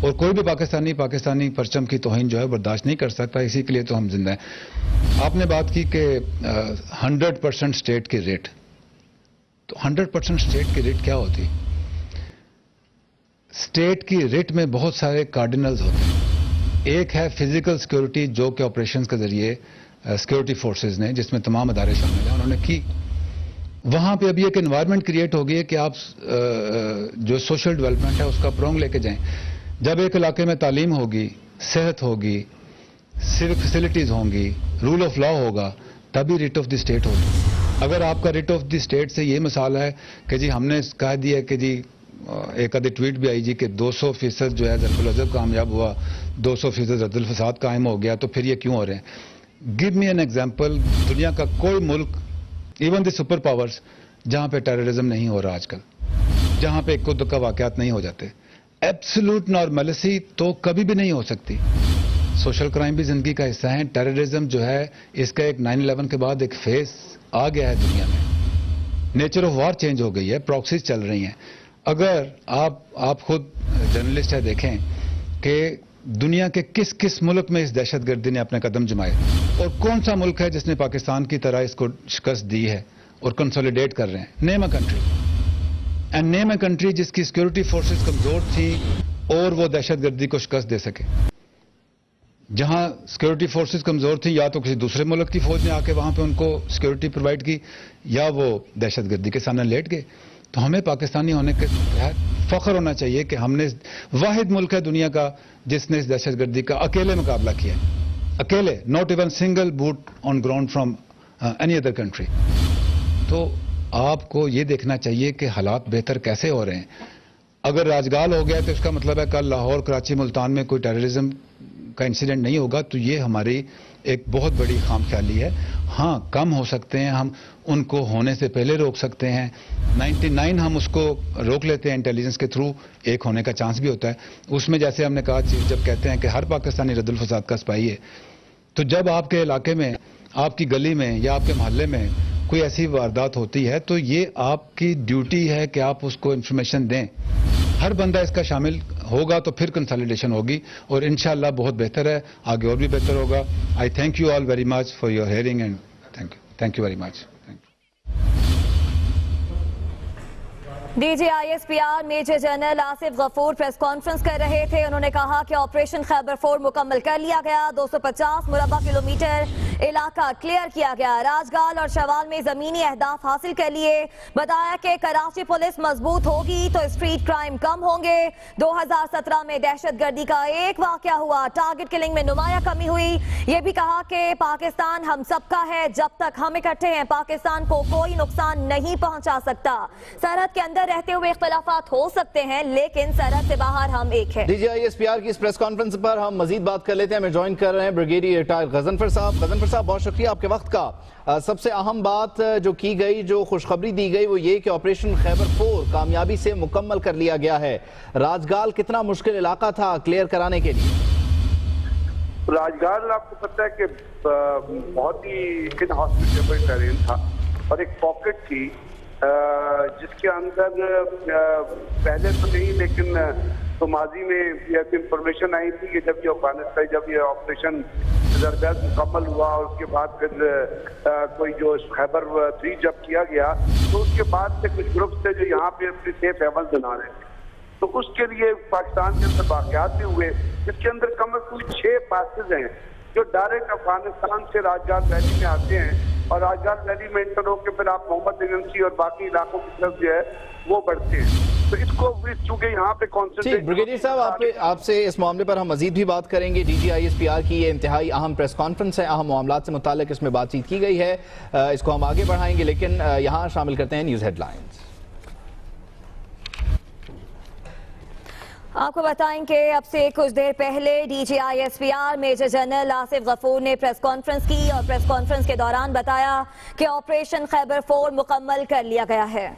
اور کوئی بھی پاکستانی پاکستانی پرچم کی توہین جو ہے برداشت نہیں کر سکتا، اسی کے لیے تو ہم زندہ ہیں۔ آپ نے بات کی کہ ہنڈریڈ پرسینٹ اسٹیٹ کی ریٹ تو ہنڈریڈ پرسینٹ اسٹیٹ کی ریٹ کیا ہوتی؟ اسٹیٹ کی ریٹ میں بہت سارے کارڈینلز ہوتے ہیں۔ ایک ہے فزیکل سیکورٹی جو کہ آپریشنز کے ذریعے سیکورٹی فورسز نے، جس میں تمام ادارے شامل ہیں، انہوں نے کی۔ وہاں پہ ابھی ایک انوائرمنٹ کریٹ ہوگی ہے کہ آپ جو سوشل ڈیولپمنٹ ہے، اس کا پرونگ لے کے جائیں۔ جب ایک علاقے میں تعلیم ہوگی، صحت ہوگی سیوک فیسلٹیز ہوں گی رول آف لا ہوگا، تبھی ریٹ آف دی اسٹیٹ ہوگی۔ اگر آپ کا ریٹ آف دی اسٹیٹ سے یہ مثال ہے کہ جی ہم نے کہہ دیا کہ جی ایک آدھی ٹویٹ بھی آئی جی کہ دو سو فیصد جو ہے ضرب الزب کامیاب ہوا، دو سو فیصد رد الفساد قائم ہو گیا، تو پھر یہ کیوں ہو رہے ہیں؟ گیو می این ایگزامپل دنیا کا کوئی ملک ایون دی سپر پاورز جہاں پہ ٹیررزم نہیں ہو رہا آج کل، جہاں پہ ایک دکا واقعات نہیں ہو جاتے۔ ایبسلوٹ نارملسی تو کبھی بھی نہیں ہو سکتی۔ سوشل کرائم بھی زندگی کا حصہ ہے ٹیررزم جو ہے، اس کا ایک نائن الیون کے بعد ایک فیس آ گیا ہے دنیا میں۔ نیچر آف وار چینج ہو گئی ہے، پروکسیز چل رہی ہیں۔ اگر آپ آپ خود جرنلسٹ ہے دیکھیں کہ دنیا کے کس کس ملک میں اس دہشت گردی نے اپنے قدم جمائے۔ اور کون سا ملک ہے جس نے پاکستان کی طرح اس کو شکست دی ہے اور کنسولیڈیٹ کر رہے ہیں؟ Name a country and name a country جس کی سیکورٹی فورسز کمزور تھی اور وہ دہشت گردی کو شکست دے سکے جہاں سیکورٹی فورسز کمزور تھیں یا تو کسی دوسرے ملک کی فوج نے آ کے وہاں پہ ان کو سیکورٹی پرووائڈ کی یا وہ دہشت گردی کے سامنے لیٹ گئے تو ہمیں پاکستانی ہونے کے فخر ہونا چاہیے کہ ہم نے واحد ملک ہے دنیا کا جس نے اس دہشت گردی کا اکیلے مقابلہ کیا اکیلے not even single boot on ground from any other country تو آپ کو یہ دیکھنا چاہیے کہ حالات بہتر کیسے ہو رہے ہیں۔ اگر راجگال ہو گیا تو اس کا مطلب ہے کل لاہور، کراچی، ملتان میں کوئی ٹیررزم کا انسیڈنٹ نہیں ہوگا، تو یہ ہماری ایک بہت بڑی خام خیالی ہے۔ ہاں کم ہو سکتے ہیں، ہم ان کو ہونے سے پہلے روک سکتے ہیں۔ نائنٹی نائن ہم اس کو روک لیتے ہیں انٹیلیجنس کے تھرو ایک ہونے کا چانس بھی ہوتا ہے۔ اس میں جیسے ہم نے کہا جب کہتے ہیں کہ ہر پاکستانی رد الفساد کا سپاہی ہے۔ تو جب آپ کے علاقے میں، آپ کی گلی میں یا آپ کے محلے میں کوئی ایسی واردات ہوتی ہے تو یہ آپ کی ڈیوٹی ہے کہ آپ اس کو انفارمیشن دیں۔ ہر بندہ اس کا شامل ہوگا تو پھر کنسالیڈیشن ہوگی اور انشاءاللہ بہت بہتر ہے، آگے اور بھی بہتر ہوگا۔ I thank you all very much for your hearing and thank you thank you very much D G I S P R major general Asif Ghafoor press conference کر رہے تھے۔ انہوں نے کہا کہ آپریشن خیبر فور مکمل کر لیا گیا۔ دو سو پچاس مربع کلومیٹر علاقہ کلیئر کیا گیا۔ راجگال اور شوال میں زمینی اہداف حاصل کر لیے بتایا کہ کراچی پولیس مضبوط ہوگی تو اسٹریٹ کرائم کم ہوں گے۔ دو ہزار سترہ میں دہشت گردی کا ایک واقعہ ہوا۔ ٹارگٹ کلنگ میں نمایاں کمی ہوئی۔ یہ بھی کہا کہ پاکستان ہم سب کا ہے۔ جب تک ہم اکٹھے ہیں، پاکستان کو کوئی نقصان نہیں پہنچا سکتا۔ سرحد کے اندر رہتے ہوئے اختلافات ہو سکتے ہیں لیکن سرحد سے باہر ہم ایک ہیں۔ D G I S P R کی اس پریس کانفرنس پر ہم مزید بات کر لیتے ہیں۔ ہمیں جوائن کر رہے ہیں بریگیڈی ریٹائر غزنفر صاحب۔ غزنفر صاحب بہت شکریہ آپ کے وقت کا۔ سب سے اہم بات جو کی گئی جو خوشخبری دی گئی وہ یہ کہ آپریشن خیبر فور کامیابی سے مکمل کر لیا گیا ہے۔ راجگال کتنا مشکل علاقہ تھا کلیئر کرانے کے لیے؟ راجگال آپ کو پتہ ہے کہ بہت ہی ان ہاسپٹیبل ٹرین تھا۔ اور ایک پاکٹ تھی جس کے اندر پہلے تو نہیں، لیکن تو ماضی میں ایسی انفارمیشن آئی تھی کہ جب یہ افغانستان جب یہ آپریشن زردیت مکمل ہوا اور اس کے بعد پھر کوئی جو خیبر تھری جب کیا گیا، تو اس کے بعد سے کچھ گروپ تھے جو یہاں پہ اپنی سیف ہیون بنا رہے تھے۔ تو اس کے لیے پاکستان کے اندر واقعات بھی ہوئے، جس کے اندر کم از کم چھ پاسز ہیں جو ڈائریکٹ افغانستان سے راجگال ویلی میں آتے ہیں۔ اور راجگال ویلی میں انٹر ہو کے پھر آپ محمد ایجنسی اور باقی علاقوں کی طرف جو ہے وہ بڑھتے ہیں۔ تو اس کو چونکہ یہاں پہ کانسنٹریٹ بریگیڈیئر صاحب، آپ سے اس معاملے پر ہم مزید بھی بات کریں گے۔ D G I S P R کی یہ انتہائی اہم پریس کانفرنس ہے۔ اہم معاملات سے متعلق اس میں بات چیت کی گئی ہے۔ اس کو ہم آگے بڑھائیں گے، لیکن یہاں شامل کرتے ہیں نیوز ہیڈ لائنز آپ کو بتائیں کہ اب سے کچھ دیر پہلے D G I S P R major general Asif Ghafoor نے پریس کانفرنس کی اور پریس کانفرنس کے دوران بتایا کہ آپریشن خیبر فور مکمل کر لیا گیا ہے۔